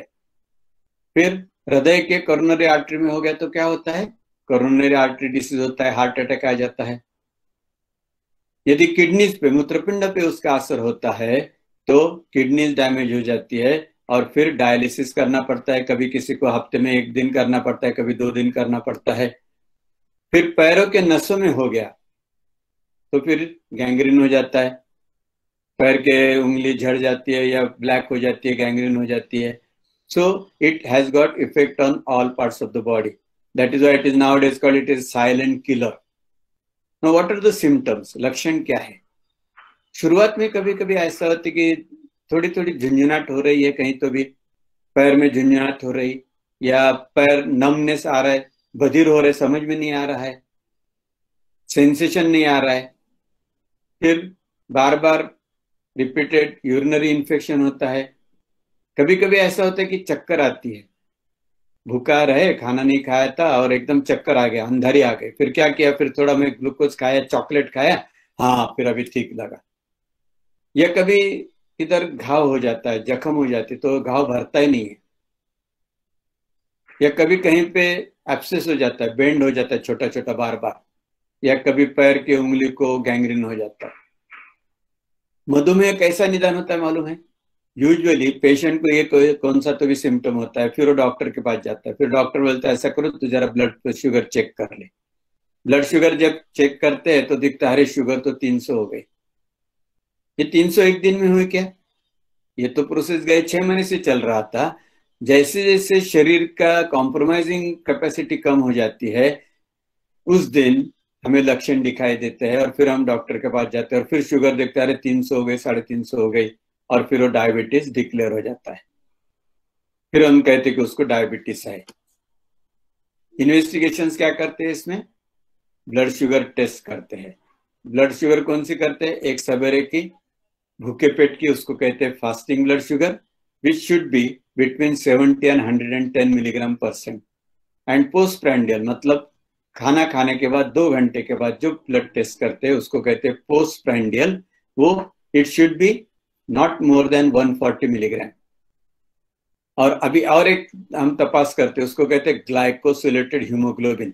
फिर हृदय के कोरोनरी आर्टरी में हो गया तो क्या होता है? कोरोनरी आर्टरी डिसीज होता है हार्ट अटैक आ जाता है। यदि किडनीज पे, मूत्रपिंड पे उसका असर होता है तो किडनीज डैमेज हो जाती है। और फिर डायलिसिस करना पड़ता है, कभी किसी को हफ़्ते में एक दिन करना पड़ता है, कभी दो दिन करना पड़ता है। फिर पैरों के नसों में हो गया तो फिर गैंग्रीन हो जाता है। पैर के उंगली झड़ जाती है या ब्लैक हो जाती है गैंग्रीन हो जाती है। So it has got effect on all parts of the body that is it is nowadays called it is silent killer no what are the symptoms लक्षण क्या है शुरुआत में कभी कभी ऐसा होता है कि थोड़ी थोड़ी झुंझुनाट हो रही है, कहीं तो भी पैर में झुंझुनाट हो रही या पैर नमनेस आ रहा है, बधिर हो रहे समझ में नहीं आ रहा है सेंसेशन नहीं आ रहा है, फिर बार बार रिपीटेड यूरिनरी इन्फेक्शन होता है। कभी कभी ऐसा होता है कि चक्कर आती है, भूखा रहे, खाना नहीं खाया था और एकदम चक्कर आ गया, अंधारी आ गई, फिर क्या किया, फिर थोड़ा मैं ग्लूकोज खाया चॉकलेट खाया हाँ फिर अभी ठीक लगा। या कभी इधर घाव हो जाता है, जख्म हो जाती तो घाव भरता ही नहीं है। या कभी कहीं पे एप्सेस हो जाता है बेंड हो जाता है छोटा छोटा बार बार या कभी पैर की उंगली को गैंग्रीन हो जाता है। मधुमेह कैसा निदान होता है मालूम है? यूजुअली पेशेंट को ये कौन सा तो भी सिम्टम होता है, फिर वो डॉक्टर के पास जाता है। फिर डॉक्टर बोलता है, ऐसा करो तो जरा ब्लड शुगर चेक कर ले। ब्लड शुगर जब चेक करते हैं तो दिखता है, अरे शुगर तो तीन सौ हो गई। ये तीन सौ एक दिन में हुई क्या? ये तो प्रोसेस गए छह महीने से चल रहा था। जैसे जैसे शरीर का कॉम्प्रोमाइजिंग कैपेसिटी कम हो जाती है, उस दिन हमें लक्षण दिखाई देते हैं और फिर हम डॉक्टर के पास जाते हैं और फिर शुगर देखते हैं, अरे तीन सौ हो गई साढ़े तीन सौ हो गई और फिर वो डायबिटीज़ डिक्लेयर हो जाता है। फिर हम कहते कि उसको डायबिटीज़ है। इन्वेस्टिगेशन क्या करते हैं इसमें? ब्लड शुगर टेस्ट करते हैं। ब्लड शुगर कौन सी करते हैं? एक सवेरे की भूखे पेट की उसको कहते हैं fasting blood sugar which should be between seventy and hundred and ten milligram percent and post prandial मतलब खाना खाने के बाद, दो घंटे के बाद जो ब्लड टेस्ट करते हैं, उसको कहते हैं पोस्ट प्रैंडियल वो it should be not more than 140 milligram और अभी और एक हम तपास करते हैं, उसको कहते हैं ग्लाइकोसिलेटेड हीमोग्लोबिन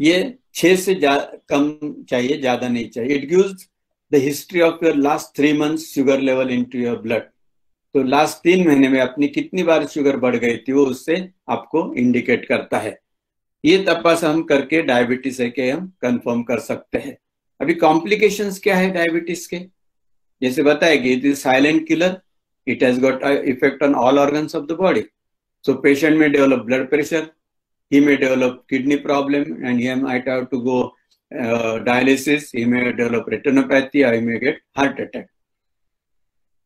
ये छह से कम चाहिए, ज़्यादा नहीं चाहिए. It gives the history of your last three month sugar level into your blood तो लास्ट तीन महीने में अपनी कितनी बार शुगर बढ़ गई थी वो उससे आपको इंडिकेट करता है। ये तपास हम करके डायबिटीज़ है कि हम कंफर्म कर सकते हैं। अभी कॉम्प्लिकेशंस क्या है डायबिटीज़ के? जैसे बताया कि it is silent killer it has got effect on all organs of the body so patient may develop blood pressure he may develop kidney problem and to go dialysis he may develop retinopathy ही में गेट हार्ट अटैक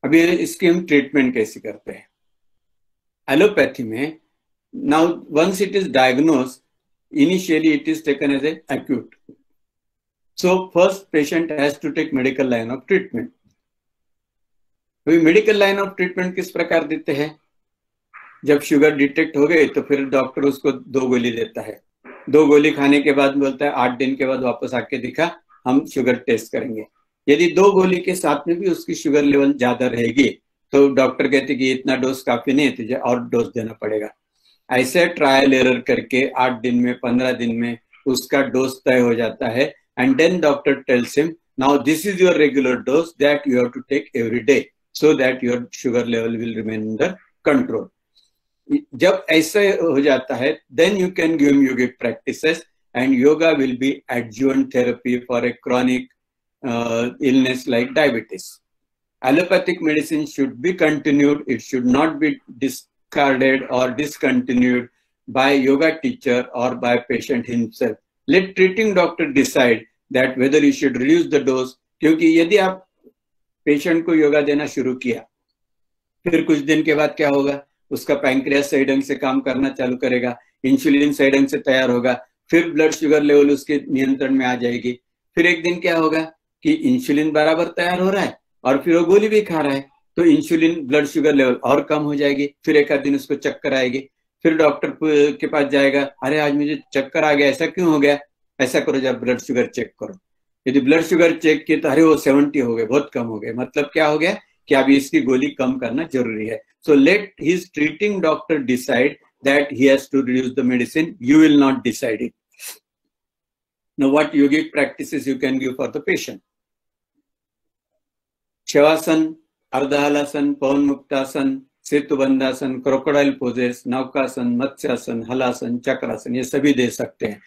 अभी इसकी हम ट्रीटमेंट कैसे करते हैं? एलोपैथी में now once it is diagnose initially it is taken as a acute. So, first patient has to take medical line of treatment. अभी मेडिकल लाइन ऑफ़ ट्रीटमेंट किस प्रकार देते हैं? जब शुगर डिटेक्ट हो गए तो फिर डॉक्टर उसको दो गोली देता है। दो गोली खाने के बाद बोलता है, आठ दिन के बाद वापस आके दिखा, हम शुगर टेस्ट करेंगे। यदि दो गोली के साथ में भी उसकी शुगर लेवल ज़्यादा रहेगी तो डॉक्टर कहते कि इतना डोज काफ़ी नहीं है, तुझे और डोज देना पड़ेगा। ऐसे ट्रायल एरर करके आठ दिन में, पंद्रह दिन में उसका डोज तय हो जाता है। And then doctor tells him now this is your regular dose that you have to take every day so that your sugar level will remain under control जब ऐसे हो जाता है then you can give yogic practice and yoga will be adjuvant therapy for a chronic illness like diabetes allopathic medicine should be continued it should not be discarded और डिसकंटिन्यूड बाय योगा टीचर और by patient himself let treating doctor decide that whether you should reduce the dose क्योंकि यदि आप पेशेंट को योगा देना शुरू किया, फिर कुछ दिन के बाद क्या होगा? उसका पैंक्रियास सही ढंग से काम करना चालू करेगा इंसुलिन सही ढंग से तैयार होगा, फिर ब्लड शुगर लेवल उसके नियंत्रण में आ जाएगी। फिर एक दिन क्या होगा कि इंसुलिन बराबर तैयार हो रहा है और फिर वो गोली भी खा रहा है तो इंसुलिन ब्लड शुगर लेवल और कम हो जाएगी, फिर एक आध दिन उसको चक्कर आएगी। फिर डॉक्टर के पास जाएगा, अरे, आज मुझे चक्कर आ गया, ऐसा क्यों हो गया? ऐसा करो जब ब्लड शुगर चेक करो। यदि ब्लड शुगर चेक किए तो अरे, वो सेवेंटी हो गए, बहुत कम हो गए। मतलब क्या हो गया? कि अभी इसकी गोली कम करना ज़रूरी है। So let his treating doctor decide that he has to reduce the medicine you will not decide it Now, what yogic practices you can give for the patient? Shavasana ardhahalasana pawanmuktasana setubandhasana crocodile poses naukasana matsyasana halasana chakrasana ये सभी दे सकते हैं।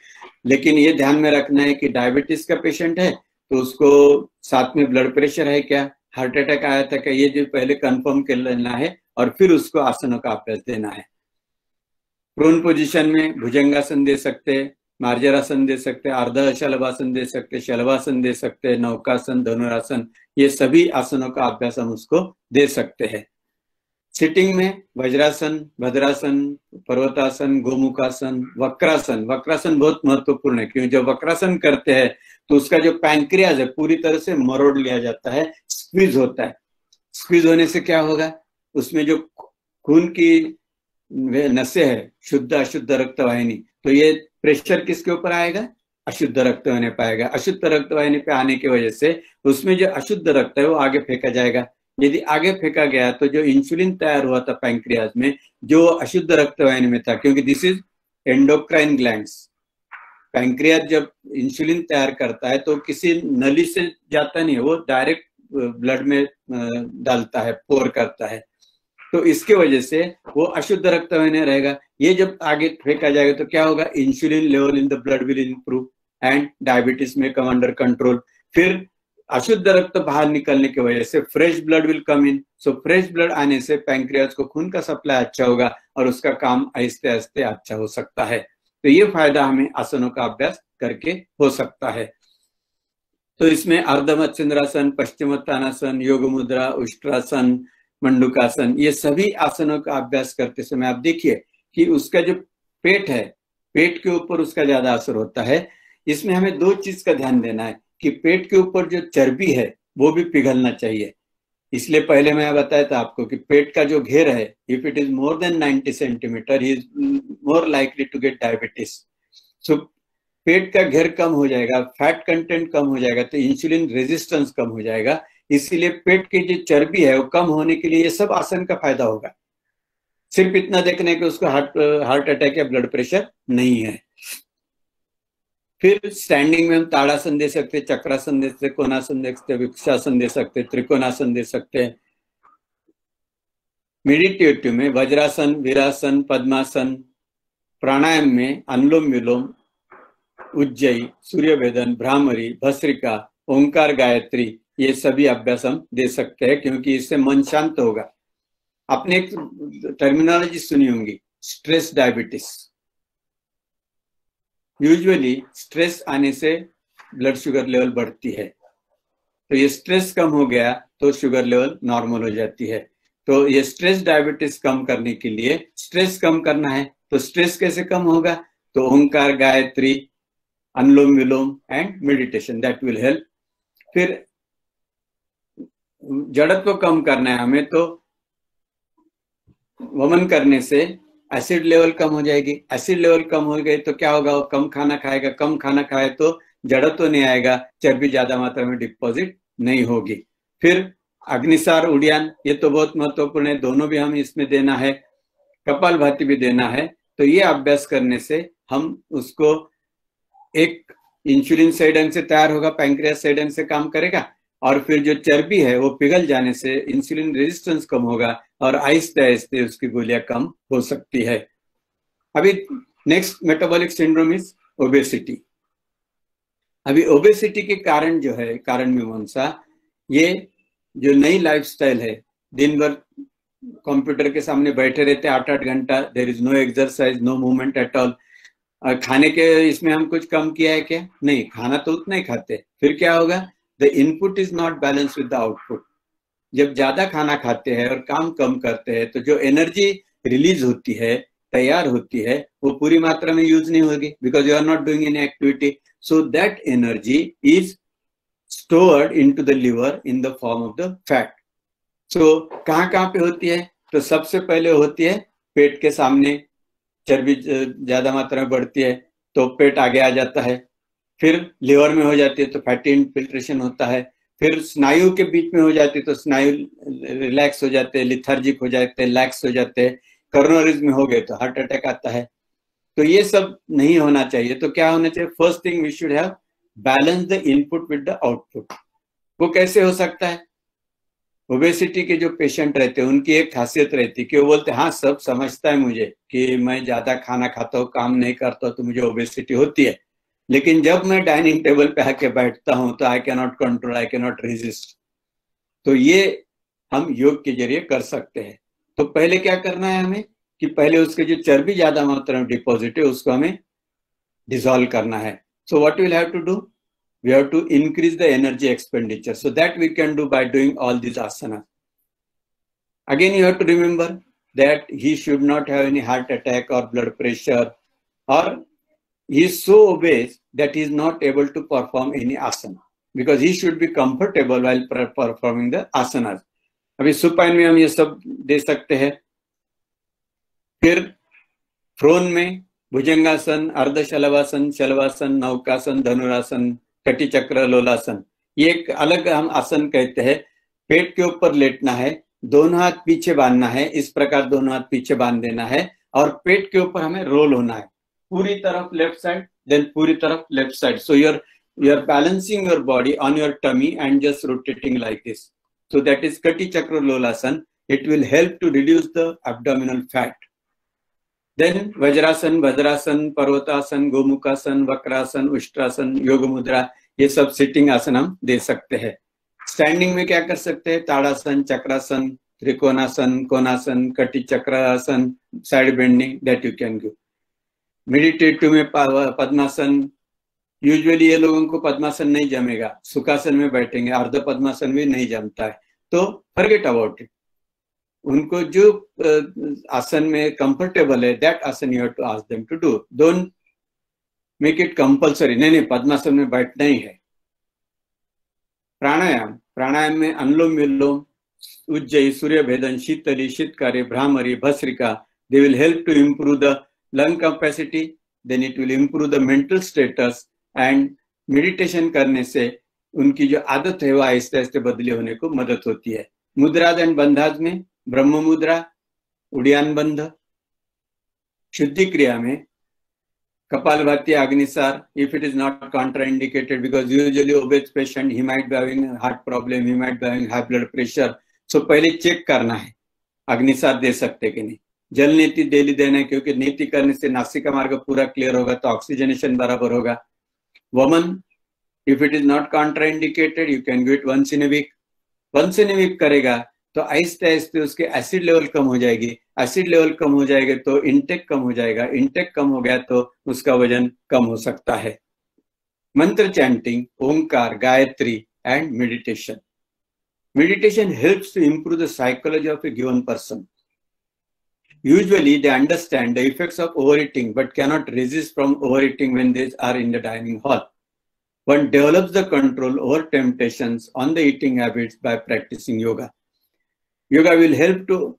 लेकिन ये ध्यान में रखना है कि डायबिटीज़ का पेशेंट है तो उसको साथ में ब्लड प्रेशर है क्या? हार्ट अटैक आया था क्या ये जो पहले कंफर्म कर लेना है और फिर उसको आसनों का अभ्यास देना है। प्रोन पोजीशन में भुजंगासन दे सकते, मार्जरासन दे सकते अर्ध शलभासन दे सकते, शलभासन दे सकते, नौकासन, धनुरासन, ये सभी आसनों का अभ्यास हम उसको दे सकते हैं। सिटिंग में वज्रासन, भद्रासन, पर्वतासन, गोमुखासन, वक्रासन। वक्रासन बहुत महत्वपूर्ण है, क्योंकि जब वक्रासन करते हैं तो उसका जो पैंक्रियाज है, पूरी तरह से मरोड़ लिया जाता है स्क्वीज होता है। स्क्वीज होने से क्या होगा? उसमें जो खून की नशे है, शुद्ध अशुद्ध रक्त वाहिनी तो ये प्रेशर किसके ऊपर आएगा? अशुद्ध रक्त होने पाएगा अशुद्ध रक्त वाहिनी पे आने की वजह से उसमें जो अशुद्ध रक्त है, वो आगे फेंका जाएगा। यदि आगे फेंका गया तो जो इंसुलिन तैयार हुआ था पैंक्रियाज में, जो अशुद्ध रक्त वाहिनी में था, क्योंकि this is endocrine gland pancreas जब इंसुलिन तैयार करता है तो किसी नली से जाता नहीं है, वो डायरेक्ट ब्लड में डालता है, पोर करता है। तो इसके वजह से वो अशुद्ध रक्त वाहिनी रहेगा। ये जब आगे फेंका जाएगा तो क्या होगा? Insulin level in the blood will improve and diabetes may come under control. फिर अशुद्ध रक्त बाहर निकलने की वजह से fresh blood will come in. So fresh blood आने से पैंक्रियाज को खून का सप्लाई अच्छा होगा और उसका काम आहिस्ते आहिस्ते अच्छा हो सकता है। तो ये फ़ायदा हमें आसनों का अभ्यास करके हो सकता है। तो इसमें अर्धमत्सिंद्रासन पश्चिमोत्तानासन योग मुद्रा उष्ट्रासन, मंडुकासन, ये सभी आसनों का अभ्यास करते समय आप देखिए कि उसका जो पेट है, पेट के ऊपर उसका ज़्यादा असर होता है। इसमें हमें दो चीज़ का ध्यान देना है कि पेट के ऊपर जो चर्बी है, वो भी पिघलना चाहिए। इसलिए पहले मैं बताया था आपको कि पेट का जो घेर है if it is more than 90 centimetre he is more likely to get diabetes so पेट का घेर कम हो जाएगा फैट कंटेंट कम हो जाएगा तो इंसुलिन रेजिस्टेंस कम हो जाएगा। इसीलिए पेट की जो चर्बी है, वो कम होने के लिए ये सब आसन का फ़ायदा होगा। सिर्फ़ इतना देखने के उसको हार्ट हार्ट अटैक या ब्लड प्रेशर नहीं है। फिर स्टैंडिंग में हम ताड़ासन दे सकते चक्रासन दे सकते कोनासन दे सकते विक्षासन दे सकते त्रिकोणासन दे सकते मेडिटेटिव में वज्रासन, वीरासन, पद्मासन, प्राणायाम में अनुलोम विलोम, उज्जयी सूर्य वेदन भ्रामरी भस्रिका ओंकार गायत्री, ये सभी अभ्यास हम दे सकते हैं, क्योंकि इससे मन शांत होगा। आपने एक टर्मिनोलॉजी सुनी होंगी स्ट्रेस डायबिटीज़ यूजुअली स्ट्रेस आने से ब्लड शुगर लेवल बढ़ती है। तो ये स्ट्रेस कम हो गया तो शुगर लेवल नॉर्मल हो जाती है। तो ये स्ट्रेस डायबिटीज़ कम करने के लिए स्ट्रेस कम करना है। तो स्ट्रेस कैसे कम होगा? तो Omkar, Gayatri, anulom vilom and meditation that will help फिर जड़त को कम करना है हमें तो वमन करने से एसिड लेवल कम हो जाएगी। एसिड लेवल कम हो गई तो क्या होगा? वो कम खाना खाएगा। कम खाना खाए तो जड़त तो नहीं आएगा चर्बी ज़्यादा मात्रा में डिपॉजिट नहीं होगी। फिर अग्निसार, उड़ियान, ये तो बहुत महत्वपूर्ण है। दोनों भी हमें इसमें देना है, कपाल भाती भी देना है। तो ये अभ्यास करने से हम उसको एक इंसुलिन सही से तैयार होगा पैंक्रियास सही से काम करेगा। और फिर जो चर्बी है, वो पिघल जाने से इंसुलिन रेजिस्टेंस कम होगा। और आहिस्ते आहिस्ते उसकी गोलियाँ कम हो सकती है। अभी next metabolic syndrome is obesity अभी ओबेसिटी के कारण जो है, कारण मीमांसा ये जो नई लाइफस्टाइल है दिन भर कंप्यूटर के सामने बैठे रहते आठ आठ घंटा there is no exercise no movement at all खाने के इसमें हम कुछ कम किया है क्या? नहीं, खाना तो उतना ही खाते फिर क्या होगा? The input is not balance with the output जब ज़्यादा खाना खाते हैं और काम कम करते हैं तो जो एनर्जी रिलीज़ होती है, तैयार होती है, वो पूरी मात्रा में यूज़ नहीं होगी because you are not doing any activity so that energy is stored into the liver in the form of the fat. So कहाँ कहाँ पे होती है? तो सबसे पहले होती है पेट के सामने। चर्बी ज़्यादा मात्रा में बढ़ती है तो पेट आगे आ जाता है। फिर लिवर में हो जाती है तो फैटी इन्फिल्ट्रेशन होता है। फिर स्नायु के बीच में हो जाती तो स्नायु रिलैक्स हो जाते लिथर्जिक हो जाते लैक्स हो जाते कर्नोरिज में हो गए तो हार्ट अटैक आता है। तो ये सब नहीं होना चाहिए। तो क्या होना चाहिए? First thing we should have balance the input with the output वो कैसे हो सकता है? ओबेसिटी के जो पेशेंट रहते हैं, उनकी एक खासियत रहती है कि वो बोलते हाँ सब समझता है मुझे कि मैं ज़्यादा खाना खाता हूँ, काम नहीं करता तो मुझे ओबेसिटी होती है। लेकिन जब मैं डाइनिंग टेबल पे आके बैठता हूँ तो I can not control I can not resist तो ये हम योग के ज़रिए कर सकते हैं। तो पहले क्या करना है हमें? कि पहले उसके जो चर्बी ज़्यादा मात्रा में डिपॉजिट है, उसको हमें डिजोल्व करना है। So what will have energy expenditure so that we can do by doing all this asana again you have to remember that he should not have heart attack और ब्लड प्रेशर और he is so obese that he is not able to perform any asana because he should be comfortable while performing the asanas. अभी सुपाइन में हम ये सब दे सकते हैं। फिर फ्रोन में भुजंगासन, अर्धशलवासन, शलवासन, नौकासन, धनुरासन, कटीचक्र, लोलासन। ये एक अलग हम आसन कहते हैं। पेट के ऊपर लेटना है, दोनों हाथ पीछे बांधना है, इस प्रकार दोनों हाथ पीछे बाँध देना है और पेट के ऊपर हमें रोल होना है। तरफ़ लेफ़्ट साइड देन पूरी तरफ़ left side so your you are balancing your body on your tummy and just rotating like this so that is kati chakra lolasana it will help to reduce the abdominal fat then vajrasana bhadrasana parvatasana gomukhasana vakrasana ushtrasana yoga mudra ये सब सिटिंग आसन हम दे सकते हैं। स्टैंडिंग में क्या कर सकते हैं? ताड़ासन, chakrasana, trikonasana, konasana kati chakrasana side bending that you can do meditative में पद्मासन। यूजुअली ये लोगों को पद्मासन नहीं जमेगा। सुखासन में बैठेंगे, अर्ध पद्मासन भी नहीं जमता है। तो फॉरगेट अबाउट इट उनको जो आसन में कंफर्टेबल है that asana you have to ask them to do don't make it compulsory नहीं नहीं, पद्मासन में बैठना ही है। प्राणायाम। प्राणायाम में अनुलोम विलोम, Ujjayi surya bhedan sheetali, sheetkari, bhramari, bhastrika they will help to improve the lung capacity then it will improve the mental status and meditation करने से उनकी जो आदत है वो आहिस्ते आहिस्ते बदली होने को मदद होती है। मुद्राज एंड बंधाज में, ब्रह्म मुद्रा, उड़ियान बंध, शुद्धि क्रिया में, kapal bhati agnisar if it is not usually obese patient, he might be having heart problem, he might be having high blood pressure, so पहले चेक करना है, अग्निसार दे सकते कि नहीं। जल नीति डेली देना है, क्योंकि नीति करने से नासिका मार्ग पूरा क्लियर होगा तो ऑक्सीजनेशन बराबर होगा। वमन if it is not contraindicated you can give it once in week once in week करेगा तो आहिस्ते आहिस्ते उसके एसिड लेवल कम हो जाएगी। एसिड लेवल कम हो जाएगा तो इंटेक कम हो जाएगा। इंटेक कम हो गया तो उसका वज़न कम हो सकता है। Mantra chanting Omkar, Gayatri and meditation meditation helps to improve the psychology of a given person Usually, they understand the effects of overeating but cannot resist from overeating when they are in the dining hall. One develops the control over temptations on the eating habits by practicing yoga. Yoga will help to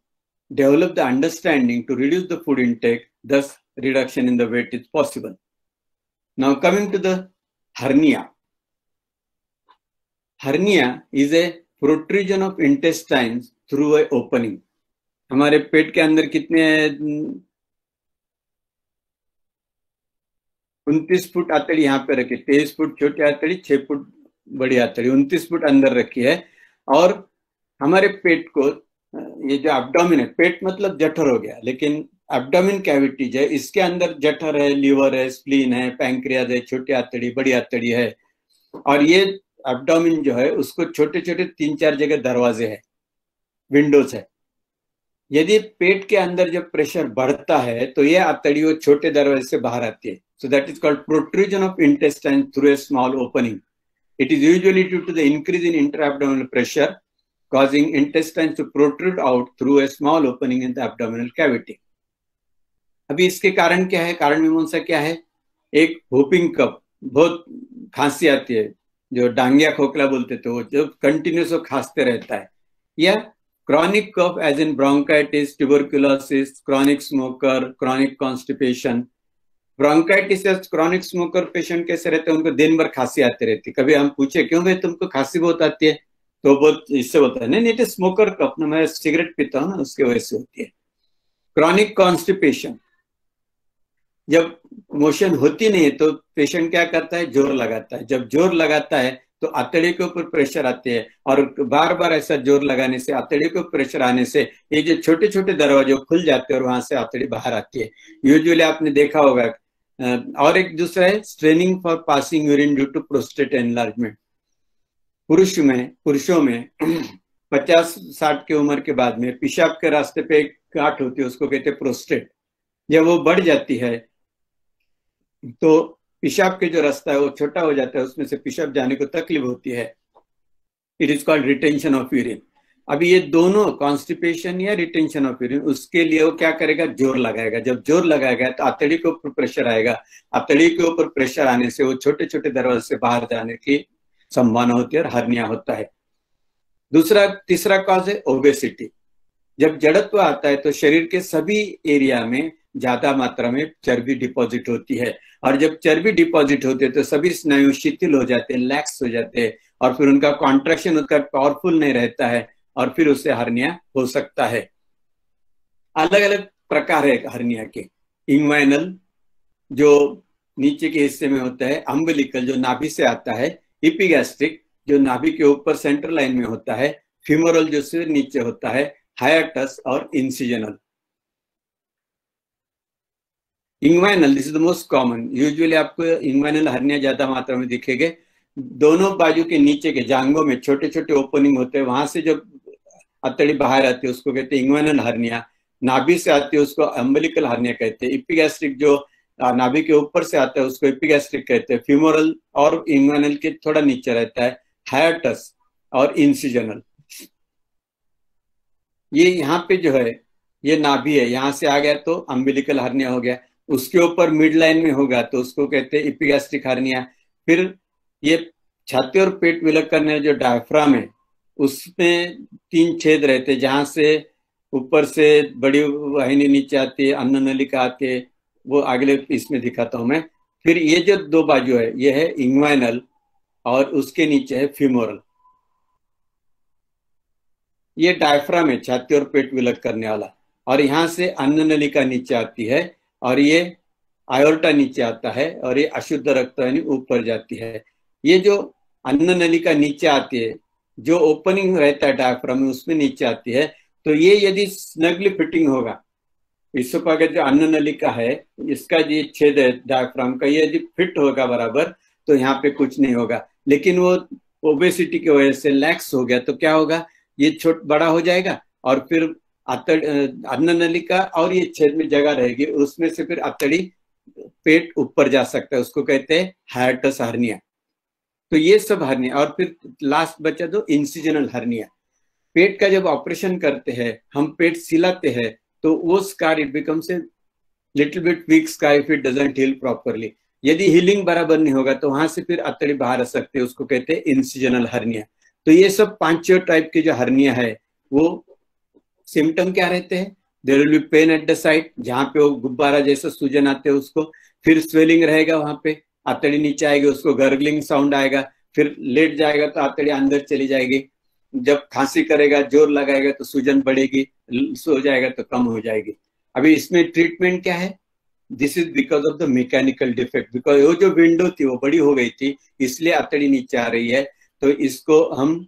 develop the understanding to reduce the food intake, thus, reduction in the weight is possible. Now, coming to the hernia. Hernia is a protrusion of intestines through an opening. हमारे पेट के अंदर कितने, उनतीस फुट आतड़ी यहाँ पे रखी, तेईस फुट छोटी आतड़ी, छह फुट बड़ी आतड़ी, उनतीस फुट अंदर रखी है। और हमारे पेट को, ये जो एब्डोमिन है, पेट मतलब जठर हो गया, लेकिन एब्डोमिन कैविटीज है, इसके अंदर जठर है लीवर है स्प्लीन है पैंक्रियाज है, छोटी आतड़ी, बड़ी आतड़ी है। और ये एब्डोमिन जो है, उसको छोटे छोटे तीन चार जगह दरवाजे है विंडोज़ है। यदि पेट के अंदर जब प्रेशर बढ़ता है तो ये आतड़ी वो छोटे दरवाजे से बाहर आती है। So that is called protrusion of intestine through a small opening it is usually due to the increase in inter pressure causing intestines to protrude out through a small opening in the abdominal cavity. अभी इसके कारण क्या है? कारण मीमांसा क्या है? एक होपिंग कप बहुत खांसी आती है। जो डांगिया खोखला बोलते थे वो जो कंटिन्यूस खांसते रहता है। या Chronic cough, as in bronchitis, tuberculosis, chronic smoker, chronic constipation. Bronchitis या क्रॉनिक स्मोकर पेशेंट कैसे रहते हैं? उनको दिन भर खांसी आती रहती कभी हम पूछे क्यों भाई तुमको खांसी बहुत आती है? तो बहुत इससे होता है नहीं नहीं स्मोकर कप ना मैं सिगरेट पीता हूँ ना उसके वजह से होती है। क्रॉनिक कॉन्स्टिपेशन जब मोशन होती नहीं है तो पेशेंट क्या करता है? ज़ोर लगाता है। जब ज़ोर लगाता है तो आतड़ी के ऊपर प्रेशर आते हैं और बार बार ऐसा ज़ोर लगाने से आतड़ी के ऊपर प्रेशर आने से ये जो छोटे छोटे दरवाजे खुल जाते हैं और वहाँ से आतड़ी बाहर आती है। यूजुअली आपने देखा होगा और एक दूसरा है straining for passing urine due to prostate enlargement पुरुष में, पुरुषों में पचास साठ की उम्र के बाद में पेशाब के रास्ते पे एक गांठ होती है, उसको कहते हैं प्रोस्टेट जब वो बढ़ जाती है तो पेशाब के जो रास्ता है वो छोटा हो जाता है, उसमें से पेशाब जाने को तकलीफ़ होती है। It is called retention of urine अभी ये दोनों कॉन्स्टिपेशन या रिटेंशन ऑफ़ यूरिन उसके लिए वो क्या करेगा? ज़ोर लगाएगा। जब ज़ोर लगाएगा तो आतड़ी के ऊपर प्रेशर आएगा। आतड़ी के ऊपर प्रेशर आने से वो छोटे छोटे दरवाजे से बाहर जाने की संभावना होती है और हरनिया होता है। दूसरा, तीसरा कॉज है ओबेसिटी जब जड़त्व आता है तो शरीर के सभी एरिया में ज़्यादा मात्रा में चर्बी डिपॉजिट होती है। और जब चर्बी डिपॉजिट होते हैं तो सभी स्नायु शिथिल हो जाते हैं, लैक्स हो जाते हैं, और फिर उनका कॉन्ट्रेक्शन उनका पावरफुल नहीं रहता है, और फिर उससे हर्निया हो सकता है। अलग अलग प्रकार है हर्निया के। इंवाइनल जो नीचे के हिस्से में होता है, अम्बलिकल, जो नाभि से आता है, इपिगैस्ट्रिक, जो नाभि के ऊपर सेंट्रल लाइन में होता है, फिमोरल, जो से नीचे होता है, हायटस और incisional. Inguinal this is the most common usually आपको इंगवाइनल हरनिया ज़्यादा मात्रा में दिखेंगे। दोनों बाजू के नीचे के जांगों में छोटे छोटे ओपनिंग होते हैं। वहाँ से जो अतड़ी बाहर आती है, उसको कहते हैं इंगवाइनल हरनिया। नाभि से आती है, उसको अम्बलिकल हरनिया कहते हैं। इपिगैस्ट्रिक जो नाभि के ऊपर से आता है, उसको इपिगैस्ट्रिक कहते हैं। फ्यूमोरल और इंगवाइनल के थोड़ा नीचे रहता है। हायटस और इंसिजनल ये यहाँ पे जो है, ये नाभि है। यहाँ से आ गया तो अम्बिलिकल हरनिया हो गया। उसके ऊपर मिड लाइन में होगा तो उसको कहते हैं इपिगैस्ट्रिक हार्निया फिर ये छाती और पेट विलक करने जो डायफ्राम है, उसमें तीन छेद रहते जहाँ से ऊपर से बड़ी वाहिनी नीचे आती है अन्न नलिका आती है, वो अगले इसमें दिखाता हूँ मैं। फिर ये जो दो बाजू है, ये है इंग्वाइनल और उसके नीचे है फिमोरल ये डायफ्राम है, छाती और पेट विलग करने वाला। और यहाँ से अन्न नलिका नीचे आती है और ये आयोर्टा नीचे आता है और ये अशुद्ध रक्त यानी ऊपर जाती है। ये जो अन्न नलिका नीचे आती है, जो ओपनिंग रहता है डायफ्राम में, उसमें नीचे आती है। तो ये यदि स्नगली फिटिंग होगा विश्वपागत जो अन्न नलिका है, इसका ये छेद है डायफ्राम का, ये यदि फिट होगा बराबर तो यहाँ पे कुछ नहीं होगा। लेकिन वो ओबेसिटी की वजह से लैक्स हो गया तो क्या होगा? ये छोट, बड़ा हो जाएगा और फिर अन्न नलिका और ये छेद में जगह रहेगी उसमें से फिर अतड़ी पेट ऊपर जा सकता है, उसको कहते हैं हायटस हर्निया। तो ये सब हर्निया और फिर लास्ट बचा दो इंसिजनल हर्निया। पेट का जब ऑपरेशन करते हैं, हम पेट सिलाते हैं तो वो scar it becomes a little bit weak scar if it doesn't heal properly यदि हीलिंग बराबर नहीं होगा तो वहाँ से फिर अतड़ी बाहर आ सकते हैं, उसको कहते हैं इंसिजनल हर्निया। तो ये सब पाँचों टाइप की जो हर्निया है, वो सिम्टम क्या रहते हैं? There will be pain at the side जहाँ पे वो गुब्बारा जैसा सूजन आते हैं उसको, फिर स्वेलिंग रहेगा वहाँ पे, आतड़ी नीचे आएगी, उसको गर्गलिंग साउंड आएगा, फिर लेट जाएगा तो आतड़ी अंदर चली जाएगी। जब खांसी करेगा, ज़ोर लगाएगा तो सूजन बढ़ेगी सो जाएगा तो कम हो जाएगी। अभी इसमें ट्रीटमेंट क्या है? This is because of the mechanical defect because वो जो विंडो थी, वो बड़ी हो गई थी, इसलिए आतड़ी नीचे आ रही है। तो इसको हम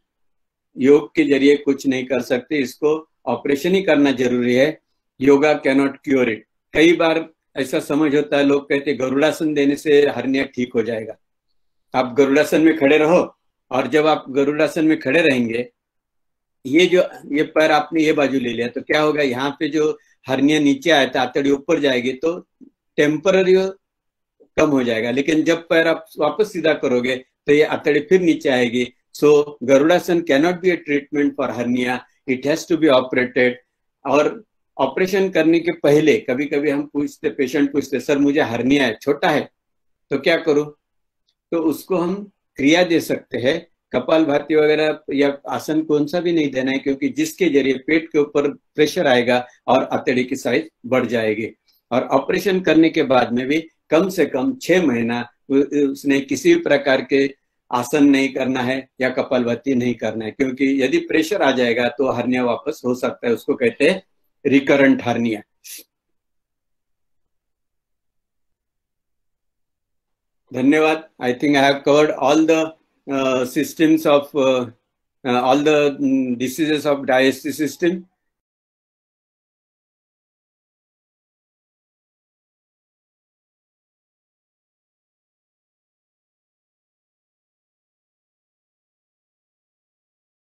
योग के ज़रिए कुछ नहीं कर सकते, इसको ऑपरेशन ही करना ज़रूरी है। योगा कैनॉट क्योर इट कई बार ऐसा समझ होता है, लोग कहते गरुड़ासन देने से हरनिया ठीक हो जाएगा। आप गरुड़ासन में खड़े रहो और जब आप गरुड़ासन में खड़े रहेंगे, ये जो, ये पैर आपने ये बाजू ले लिया तो क्या होगा? यहाँ पे जो हरनिया नीचे आया था, आतड़ी ऊपर जाएगी तो टेम्पररी कम हो जाएगा। लेकिन जब पैर आप वापस सीधा करोगे तो ये आतड़ी फिर नीचे आएगी। So garudasana cannot be a treatment for hernia. It has to be operated और ऑपरेशन करने के पहले कभी कभी हम पूछते पेशेंट पूछते, सर, मुझे हर्निया है, छोटा है तो क्या करूँ? तो उसको हम क्रिया दे सकते हैं। कपाल भाती वगैरह या आसन कौन सा भी नहीं देना है, क्योंकि जिसके ज़रिए पेट के ऊपर प्रेशर आएगा और अतड़ी की साइज़ बढ़ जाएगी। और ऑपरेशन करने के बाद में भी कम से कम छह महीना उसने किसी भी प्रकार के आसन नहीं करना है या कपाल भाती नहीं करना है क्योंकि यदि प्रेशर आ जाएगा तो हर्निया वापस हो सकता है उसको कहते हैं रिकरेंट हर्निया धन्यवाद. I think I have covered all the uh, of the um, diseases of digestive system.